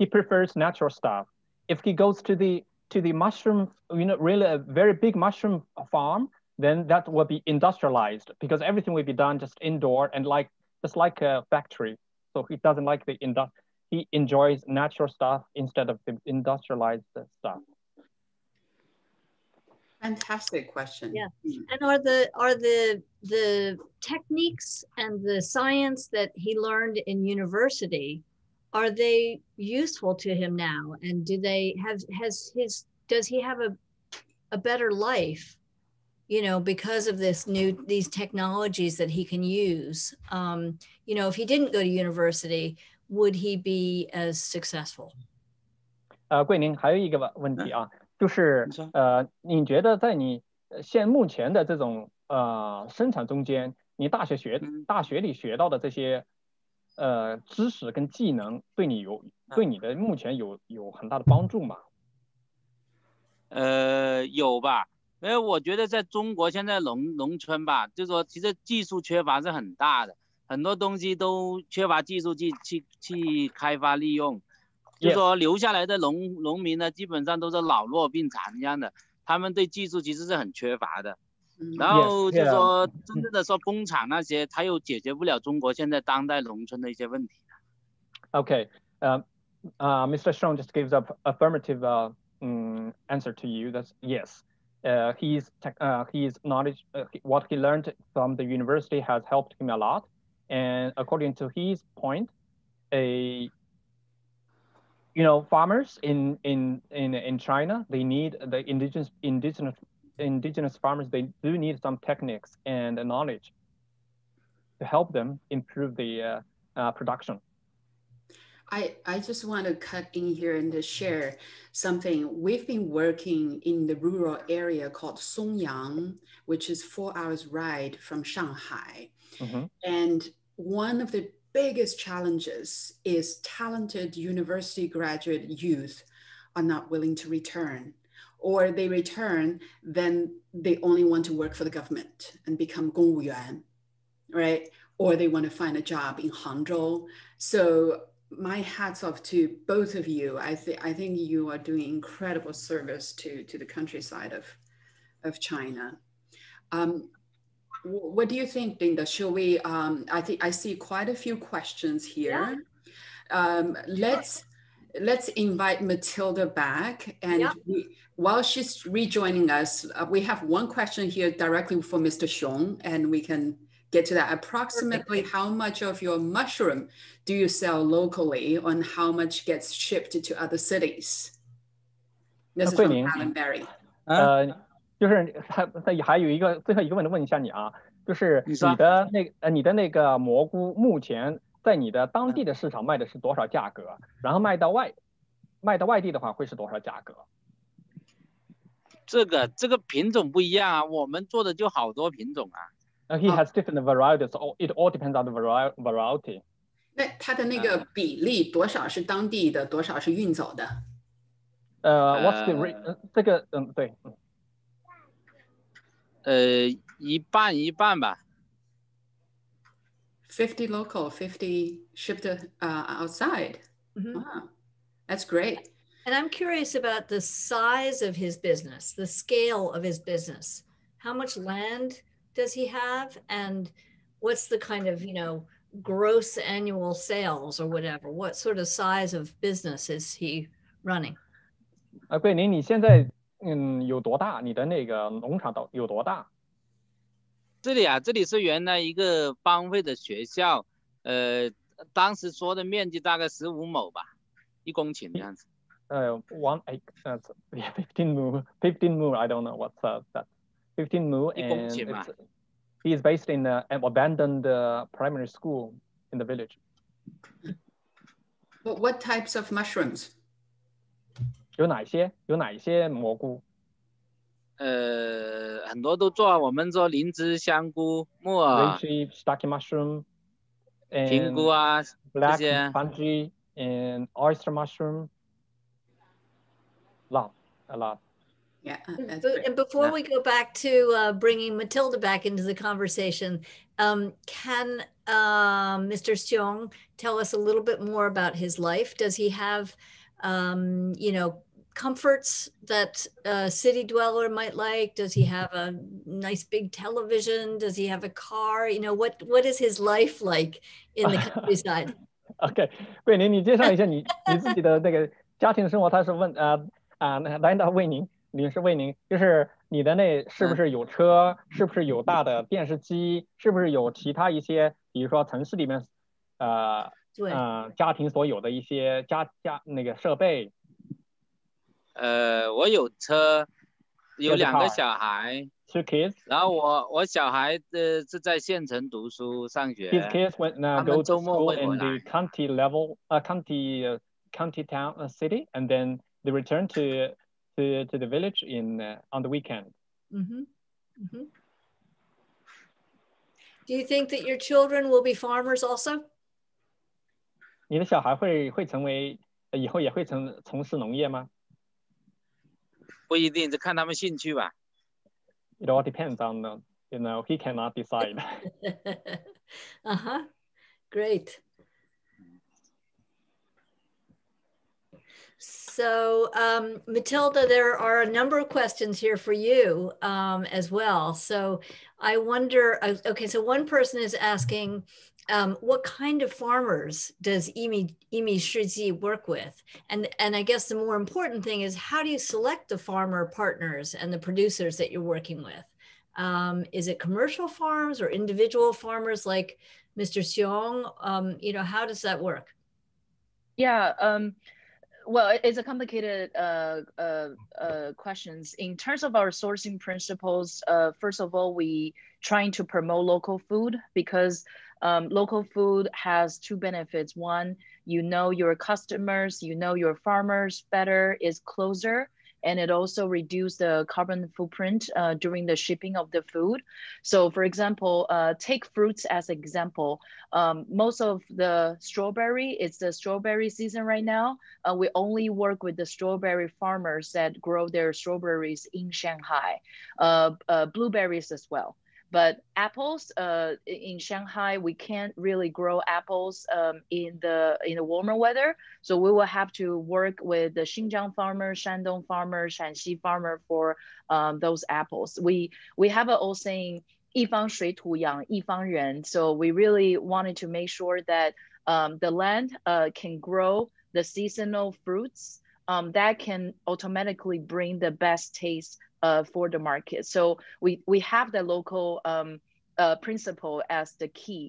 he prefers natural stuff. If he goes to the to the mushroom, you know, really a very big mushroom farm, then that will be industrialized because everything will be done just indoor and like just like a factory. So he doesn't like the indu- he enjoys natural stuff instead of the industrialized stuff. Fantastic question. Yeah. And are the are the the techniques and the science that he learned in university are they useful to him now and do they have has his does he have a a better life you know because of this new these technologies that he can use um, you know if he didn't go to university would he be as successful 呃，桂林还有一个问问题啊， 就是呃，你觉得在你现目前的这种呃生产中间，你大学学大学里学到的这些呃知识跟技能对你有对你的目前有有很大的帮助吗？呃，有吧，因为我觉得在中国现在农农村吧，就说其实技术缺乏是很大的，很多东西都缺乏技术去去去开发利用，就说留下来的农农民呢，基本上都是老弱病残这样的，他们对技术其实是很缺乏的。然后就说真正的说工厂那些，他又解决不了中国现在当代农村的一些问题。Okay, uh, uh, Mr. Shong just gives up affirmative uh, um, answer to you. That's yes. Uh, he's uh, his knowledge, uh, what he learned from the university has helped him a lot. And according to his point, a you know farmers in in in in China they need the indigenous indigenous indigenous farmers, they do need some techniques and knowledge to help them improve the uh, uh, production. I, I just want to cut in here and share something. We've been working in the rural area called Songyang, which is four hours ride from Shanghai. Mm-hmm. And one of the biggest challenges is talented university graduate youth are not willing to return or they return then they only want to work for the government and become gongwuyuan right? Or they want to find a job in hangzhou. So my hats off to both of you. I think i think you are doing incredible service to to the countryside of of china. Um, what do you think, Dinda? Should we? Um, I think I see quite a few questions here. Yeah. um, let's let's invite Matilda back. And Yeah. we, while she's rejoining us, uh, we have one question here directly for Mr. Xiong, and we can get to that. Approximately how much of your mushroom do you sell locally, and how much gets shipped to other cities? This is from Ning. Alan Berry. 啊，呃，就是他还 还有一个最后一个问题问一下你啊，就是你的那呃你的那个蘑菇目前在你的当地的市场卖的是多少价格？然后卖到外卖到外地的话会是多少价格？这个这个品种不一样啊，我们做的就好多品种啊。呃，he 哦 has different varieties. All it all depends on the vari variety. 那它的那个比例多少是当地的，多少是运走的？呃，what's the rate？呃这个嗯对，嗯呃，一半一半吧。 50 local, 50 shipped uh, outside. Mhm. Wow, that's great. And I'm curious about the size of his business, the scale of his business. How much land does he have? And what's the kind of, you know, gross annual sales or whatever? What sort of size of business is he running? 啊，桂林，你现在 嗯有多大？你的那个农场到有多大？这里啊，这里是原来一个荒废的学校，呃，当时说的面积大概十五亩吧，一公顷这样子。呃，one acre，呃，yeah, fifteen mu, fifteen mu. I don't know what's uh, that. Fifteen mu, 一公 and 顷嘛 he is based in uh, an abandoned uh, primary school in the village. What, what types of mushrooms? 有哪些？有哪些蘑菇？呃，很多都做，我们做灵芝、香菇、木耳、reishi, shiitake mushroom、评估啊这 and oyster mushroom. Lot, a lot. Yeah, uh, mm, And. And before Yeah. we go back to uh, bringing Matilda back into the conversation, um, can uh, Mr. Xiong tell us a little bit more about his life? Does he have, um, you know, comforts that a city dweller might like? Does he have a nice big television? Does he have a car? You know, what what is his life like in the countryside? OK，桂林，你介绍一下你你自己的那个家庭生活。他是问呃啊，那来到为您，女士为您，就是你的那是不是有车？是不是有大的电视机？是不是有其他一些，比如说城市里面呃对，呃家庭所有的一些家家那个设备？ 呃，我有车，有电视两个卡小孩， Two kids. 然后我我小孩的是在县城读书上学， His kids went now 他们 go to 周末 school 会 in 回 the 来。 county level, uh, county uh, county town uh, city, and then they return to to to the village in uh, on the weekend. hmm hmm Do you think that your children will be farmers also? 你的小孩会会成为呃以后也会从从事农业吗 不一定，就看他们兴趣吧。 ？It all depends on the, you know he cannot decide. uh huh. Great. So, um, Matilda, there are a number of questions here for you um, as well. So, I wonder. uh, Okay, so one person is asking, um, what kind of farmers does Yimi Yimi Shiji work with? And and I guess the more important thing is how do you select the farmer partners and the producers that you're working with? Um, is it commercial farms or individual farmers like Mr. Xiong? Um, you know, how does that work? Yeah. Um, well, it's a complicated uh, uh, uh, questions. In terms of our sourcing principles, uh, first of all, we trying to promote local food because um, local food has two benefits. One, you know your customers, you know your farmers better, is closer, and it also reduce the carbon footprint uh, during the shipping of the food. So, for example, uh, take fruits as example. Um, most of the strawberry, it's the strawberry season right now. Uh, we only work with the strawberry farmers that grow their strawberries in Shanghai, uh, uh, blueberries as well. But apples uh, in Shanghai, we can't really grow apples um, in the in the warmer weather. So we will have to work with the Xinjiang farmer, Shandong farmer, Shanxi farmer for um, those apples. We we have an old saying 一方水土养一方人. So we really wanted to make sure that um, the land uh, can grow the seasonal fruits um, that can automatically bring the best taste uh, for the market. So we, we have the local um, uh, principle as the key.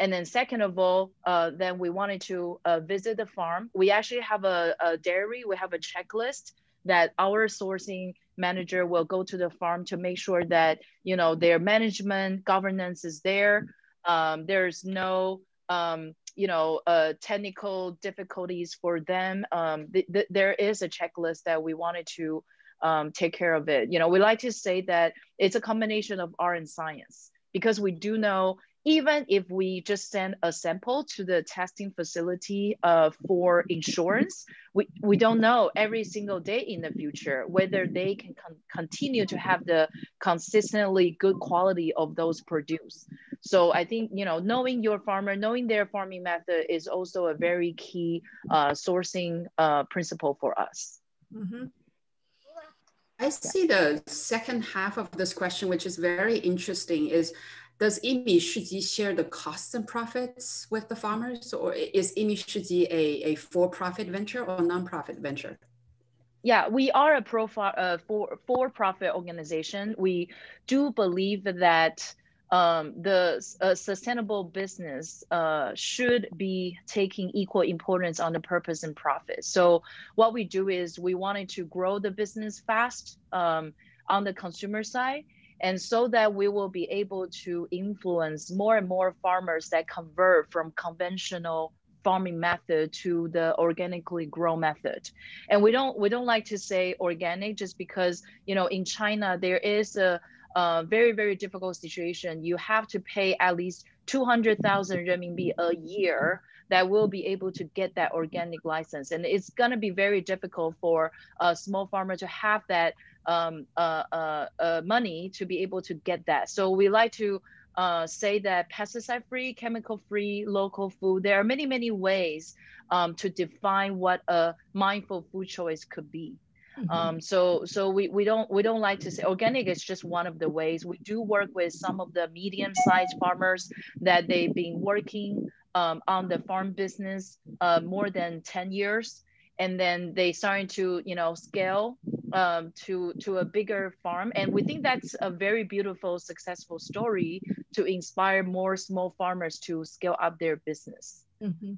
And then second of all, uh, then we wanted to uh, visit the farm. We actually have a, a, dairy, we have a checklist that our sourcing manager will go to the farm to make sure that, you know, their management governance is there. Um, there's no, um, you know, uh, technical difficulties for them. Um, th th there is a checklist that we wanted to um, take care of it. You know, we like to say that it's a combination of art and science because we do know even if we just send a sample to the testing facility uh, for insurance, we, we don't know every single day in the future whether they can con continue to have the consistently good quality of those produce. So I think, you know, knowing your farmer, knowing their farming method is also a very key uh, sourcing uh, principle for us. Mm -hmm. I see the second half of this question, which is very interesting, is does Yimi Shiji share the costs and profits with the farmers, or is Yimi Shiji a, a for-profit venture or non-profit venture? Yeah, we are a uh, for for-profit organization. We do believe that um, the uh, sustainable business uh, should be taking equal importance on the purpose and profit. So what we do is we wanted to grow the business fast um, on the consumer side and so that we will be able to influence more and more farmers that convert from conventional farming method to the organically grown method and we don't we don't like to say organic just because you know in china there is a, a very very difficult situation you have to pay at least 200,000 renminbi a year that will be able to get that organic license. And it's going to be very difficult for a small farmer to have that um, uh, uh, uh, money to be able to get that. So we like to uh, say that pesticide free, chemical free, local food, there are many, many ways um, to define what a mindful food choice could be. Mm-hmm. Um, so so we, we don't we don't like to say organic is just one of the ways. We do work with some of the medium-sized farmers that they've been working um, on the farm business uh, more than 10 years and then they starting to you know scale um, to to a bigger farm and we think that's a very beautiful successful story to inspire more small farmers to scale up their business mm-hmm.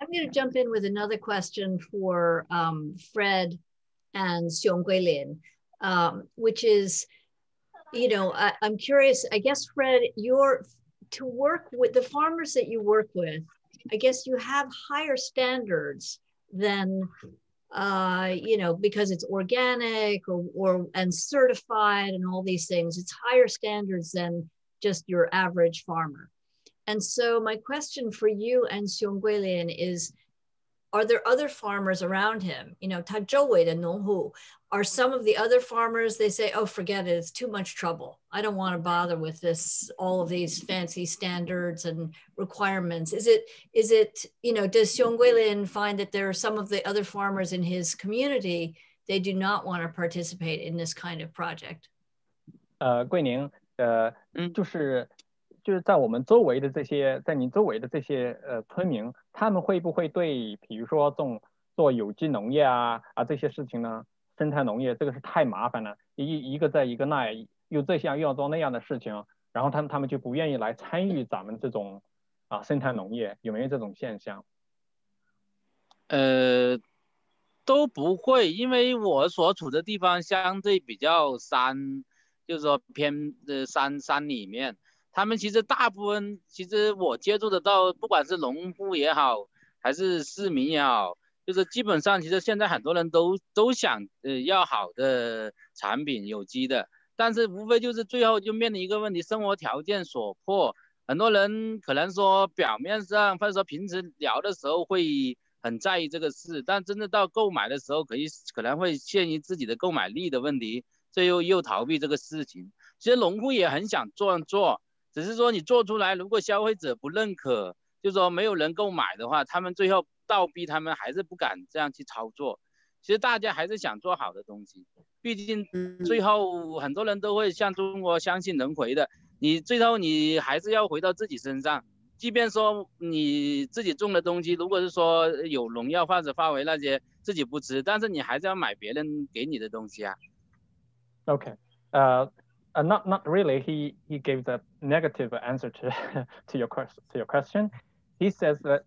i'm going to jump in with another question for um, fred and xiong guilin um, which is you know I, i'm curious i guess fred your to work with the farmers that you work with, I guess you have higher standards than uh, you know, because it's organic or, or and certified and all these things. It's higher standards than just your average farmer. And so my question for you and Xiong Guilin is, are there other farmers around him? You know, 他周围的农户 are some of the other farmers they say oh forget it it's too much trouble i don't want to bother with this all of these fancy standards and requirements is it is it you know does Xiong Guilin find that there are some of the other farmers in his community they do not want to participate in this kind of project 呃，桂宁，呃，嗯，就是就是在我们周围的这些，在您周围的这些呃村民， 他们会不会对，比如说种做有机农业啊啊这些事情呢，生态农业这个是太麻烦了，一一个在一个那又这项又要做那样的事情，然后他们他们就不愿意来参与咱们这种啊生态农业，有没有这种现象？呃，都不会，因为我所处的地方相对比较山，就是说偏呃山山里面，他们其实大部分其实我接触得到，不管是农户也好，还是市民也好。就是基本上，其实现在很多人都都想呃要好的产品，有机的，但是无非就是最后就面临一个问题，生活条件所迫，很多人可能说表面上或者说平时聊的时候会很在意这个事，但真的到购买的时候，可以可能会限于自己的购买力的问题，最后又逃避这个事情。其实农户也很想这样做，只是说你做出来，如果消费者不认可，就说没有人购买的话，他们最后。倒逼他们还是不敢这样去操作。其实大家还是想做好的东西，毕竟最后很多人都会像中国相信轮回的，你最后你还是要回到自己身上。即便说你自己种的东西，如果是说有农药或者化肥那些，自己不吃，但是你还是要买别人给你的东西啊。Okay. Uh, uh, not not really. He he gave the negative answer to to your question. To your question, he says that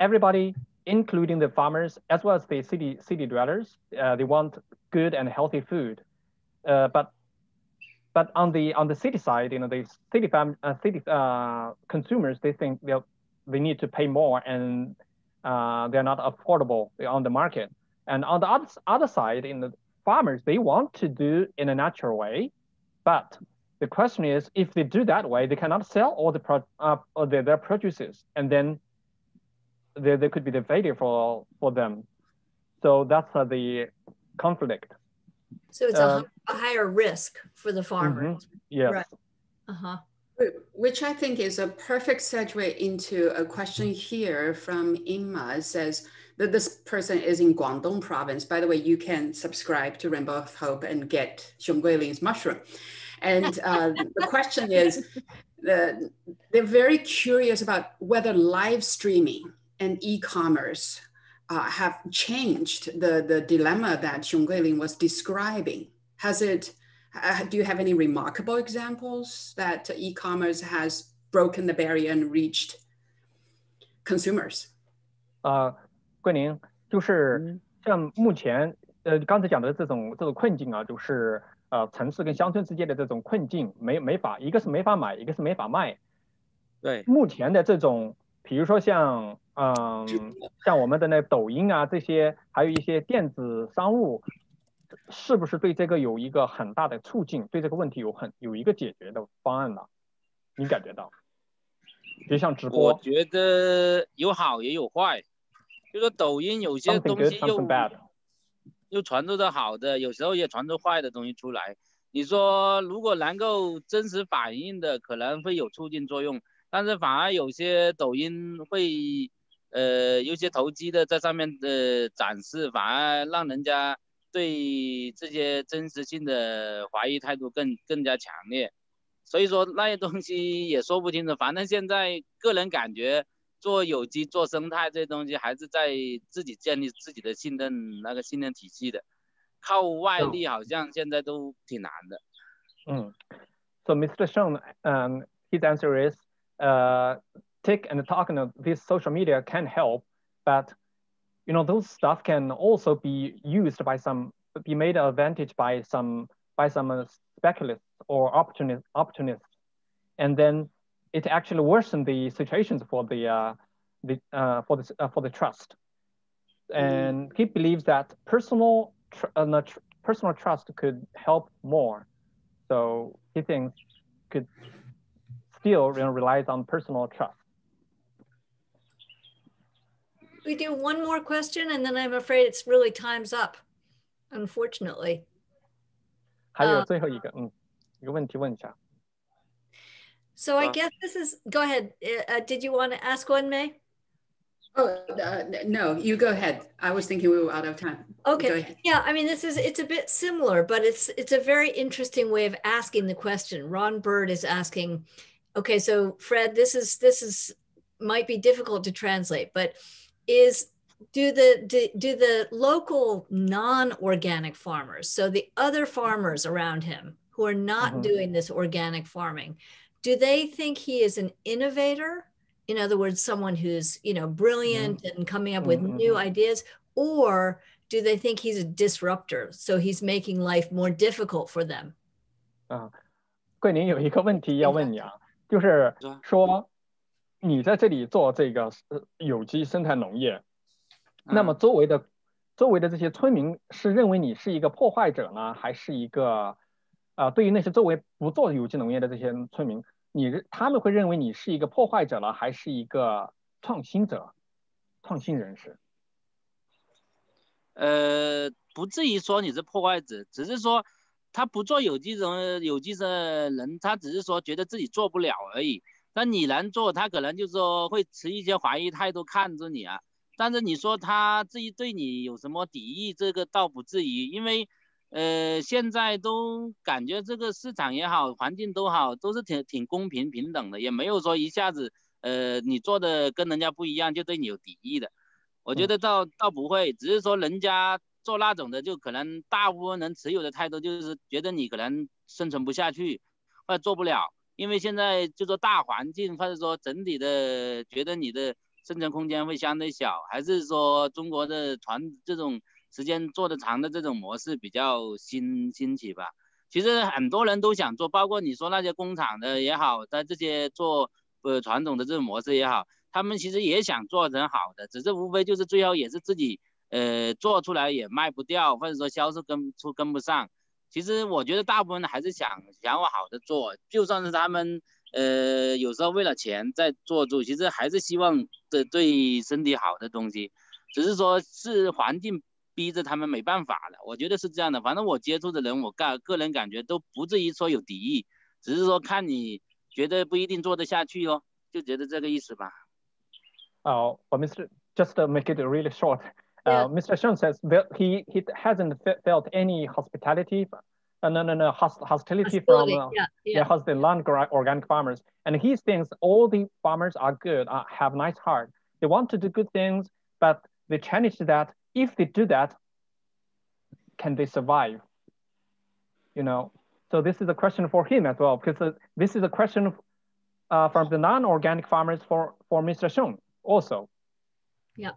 everybody, including the farmers as well as the city city dwellers, uh, they want good and healthy food. Uh, but but on the on the city side, you know, the city fam uh, city uh, consumers they think they they need to pay more and uh, they're not affordable on the market. And on the other other side, in the farmers they want to do in a natural way, but the question is if they do that way, they cannot sell all the pro, uh, their, their produces, and then there, there could be the failure for for them. So that's uh, the conflict. So it's Uh, a, a higher risk for the farmer. Mhm. Yes. Right. Uh-huh. Which I think is a perfect segue into a question here from Imma. It says that this person is in Guangdong province. By the way, you can subscribe to Rainbow of Hope and get Xiong Guiling's mushroom. And uh, the question is, the, they're very curious about whether live streaming and e-commerce uh, have changed the, the dilemma that Xiong Guiling was describing. Has it uh, do you have any remarkable examples that e-commerce has broken the barrier and reached consumers? 呃，桂林就是嗯像目前呃刚才讲的这种这种困境啊，就是呃城市跟乡村之间的这种困境，没没法，一个是没法买，一个是没法卖。对，目前的这种，比如说像嗯、像我们的那抖音啊这些，还有一些电子商务，是不是对这个有一个很大的促进？对这个问题有很有一个解决的方案呢？你感觉到？就像直播我觉得有好也有坏，就说抖音有些东西又。又传出的好的，有时候也传出坏的东西出来。你说如果能够真实反映的，可能会有促进作用，但是反而有些抖音会，呃，有些投机的在上面的展示，反而让人家对这些真实性的怀疑态度更更加强烈。所以说那些东西也说不清楚，反正现在个人感觉做有机、做生态这些东西，还是在自己建立自己的信任那个信任体系的，靠外力好像现在都挺难的。 Mm. So Mr. Sheng, um, his answer is, uh, tick and talk and this social media can help, but you know those stuff can also be used by some, be made advantage by some by some uh, speculists or opportunists, opportunists, and then it actually worsen the situations for the uh, the uh, for the uh, for the trust. And he believes that personal tr- uh, no, tr- personal trust could help more. So he thinks could still you know, relies on personal trust. We do one more question and then I'm afraid it's really time's up, unfortunately. 还有呃最后一个，嗯，一个问题问一下。 So I guess this is, go ahead. Uh, uh, did you want to ask one, May? Oh, uh, no, you go ahead. I was thinking we were out of time. Okay. Yeah, I mean, this is it's a bit similar, but it's it's a very interesting way of asking the question. Ron Bird is asking, okay, so Fred, this is this is might be difficult to translate, but is do the do, do the local non-organic farmers, so the other farmers around him who are not Mhm. doing this organic farming, do they think he is an innovator? In other words, someone who's you know brilliant and coming up with Mhm, new mhm. ideas, or do they think he's a disruptor? So he's making life more difficult for them. 桂林有一个问题要问你啊，就是是吧说你在这里做这个呃有机生态农业，那么嗯周围的周围的这些村民是认为你是一个破坏者呢，还是一个啊、对于那些周围不做有机农业的这些村民， 你他们会认为你是一个破坏者了，还是一个创新者、创新人士？呃，不至于说你是破坏者，只是说他不做有机人有机的人，他只是说觉得自己做不了而已。那你能做，他可能就是说会持一些怀疑态度看着你啊。但是你说他至于对你有什么敌意，这个倒不至于，因为呃现在都感觉这个市场也好，环境都好，都是挺挺公平平等的，也没有说一下子呃，你做的跟人家不一样，就对你有敌意的。我觉得倒倒不会，只是说人家做那种的，就可能大部分人持有的态度就是觉得你可能生存不下去，或者做不了，因为现在就说大环境或者说整体的觉得你的生存空间会相对小，还是说中国的传这种时间做的长的这种模式比较新兴起吧。其实很多人都想做，包括你说那些工厂的也好，在这些做呃传统的这种模式也好。他们其实也想做成好的，只是无非就是最后也是自己，呃，做出来也卖不掉，或者说销售跟出跟不上。其实我觉得大部分还是想想往好的做，就算是他们，呃，有时候为了钱在做住，其实还是希望的对身体好的东西，只是说是环境逼着他们没办法了。我觉得是这样的，反正我接触的人，我个个人感觉都不至于说有敌意，只是说看你觉得不一定做得下去哦，就觉得这个意思吧。Oh, Mr. Just make it really short, yeah. uh, Mr. Xiong says he he hasn't felt any hospitality, uh, no no no host hostility, hostility from uh, yeah, yeah. yeah land organic farmers, and he thinks all the farmers are good, uh, have nice heart, they want to do good things, but they challenge that if they do that, can they survive? You know, so this is a question for him as well, because uh, this is a question uh, from the non-organic farmers for, for Mr. Xiong also. Yeah,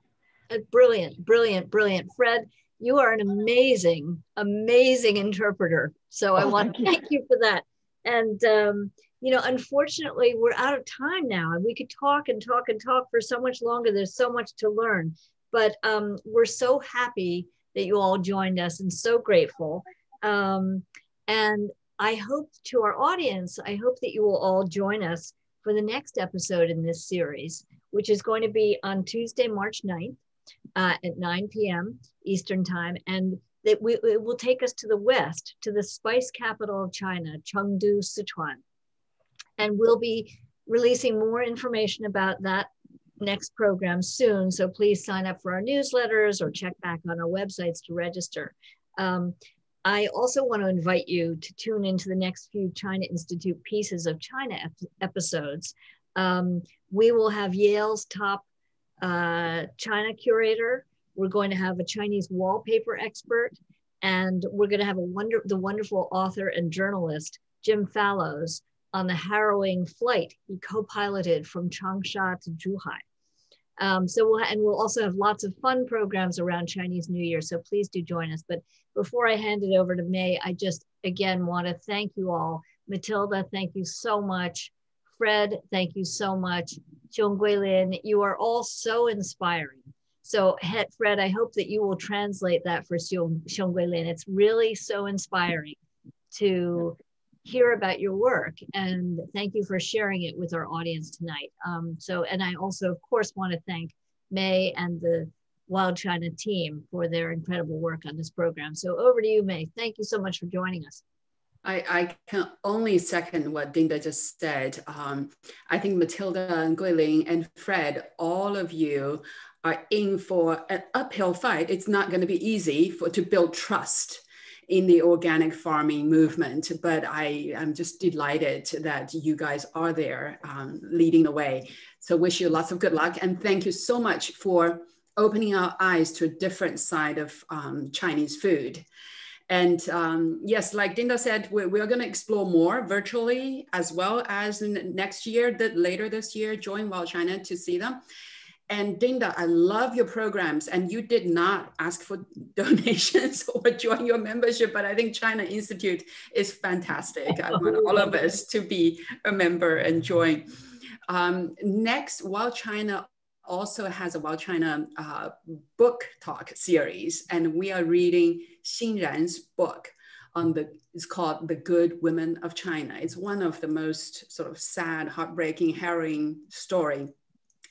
uh, brilliant, brilliant, brilliant. Fred, you are an amazing, amazing interpreter. So oh, I want to thank you for that. And, um, you know, unfortunately, we're out of time now, and we could talk and talk and talk for so much longer. There's so much to learn. But um, we're so happy that you all joined us and so grateful. Um, and I hope to our audience, I hope that you will all join us for the next episode in this series which is going to be on Tuesday, March 9th uh, at 9 p.m. Eastern Time. And that we, it will take us to the west, to the spice capital of China, Chengdu, Sichuan. And we'll be releasing more information about that next program soon. So please sign up for our newsletters or check back on our websites to register. Um, I also want to invite you to tune into the next few China Institute Pieces of China ep episodes. Um, we will have Yale's top uh, China curator. We're going to have a Chinese wallpaper expert, and we're going to have a wonder the wonderful author and journalist Jim Fallows on the harrowing flight he co-piloted from Changsha to Zhuhai. Um, so we'll and we'll also have lots of fun programs around Chinese New Year. So please do join us. But before I hand it over to Mei, I just again want to thank you all. Matilda, thank you so much. Fred, thank you so much. Guilin, you are all so inspiring. So Fred, I hope that you will translate that for Xiong Guilin. It's really so inspiring to hear about your work and thank you for sharing it with our audience tonight. Um, so, and I also, of course, want to thank Mei and the Wild China team for their incredible work on this program. So over to you, Mei. Thank you so much for joining us. I, I can only second what Dinda just said. Um, I think Matilda and Guilin and Fred, all of you are in for an uphill fight. It's not going to be easy for to build trust in the organic farming movement, but I am just delighted that you guys are there um, leading the way. So wish you lots of good luck and thank you so much for opening our eyes to a different side of um, Chinese food. And um, yes, like Dinda said, we're, we're going to explore more virtually as well as next year, later this year, join Wild China to see them. And Dinda, I love your programs. And you did not ask for donations or join your membership, but I think China Institute is fantastic. I want all of us to be a member and join. Um, next, Wild China also has a Wild China uh, book talk series, and we are reading Xin Ran's book on the it's called The Good Women of China. It's one of the most sort of sad, heartbreaking, harrowing story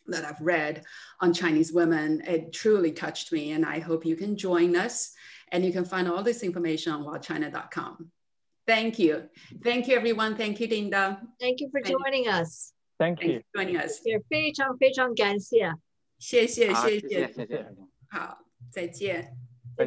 that I've read on Chinese women. It truly touched me, and I hope you can join us. And you can find all this information on wildchina.com. Thank you. Thank you, everyone. Thank you, Dinda. Thank you for joining us. Thank you. Thank you for joining us. 非常非常感谢。谢谢谢谢。好，再见。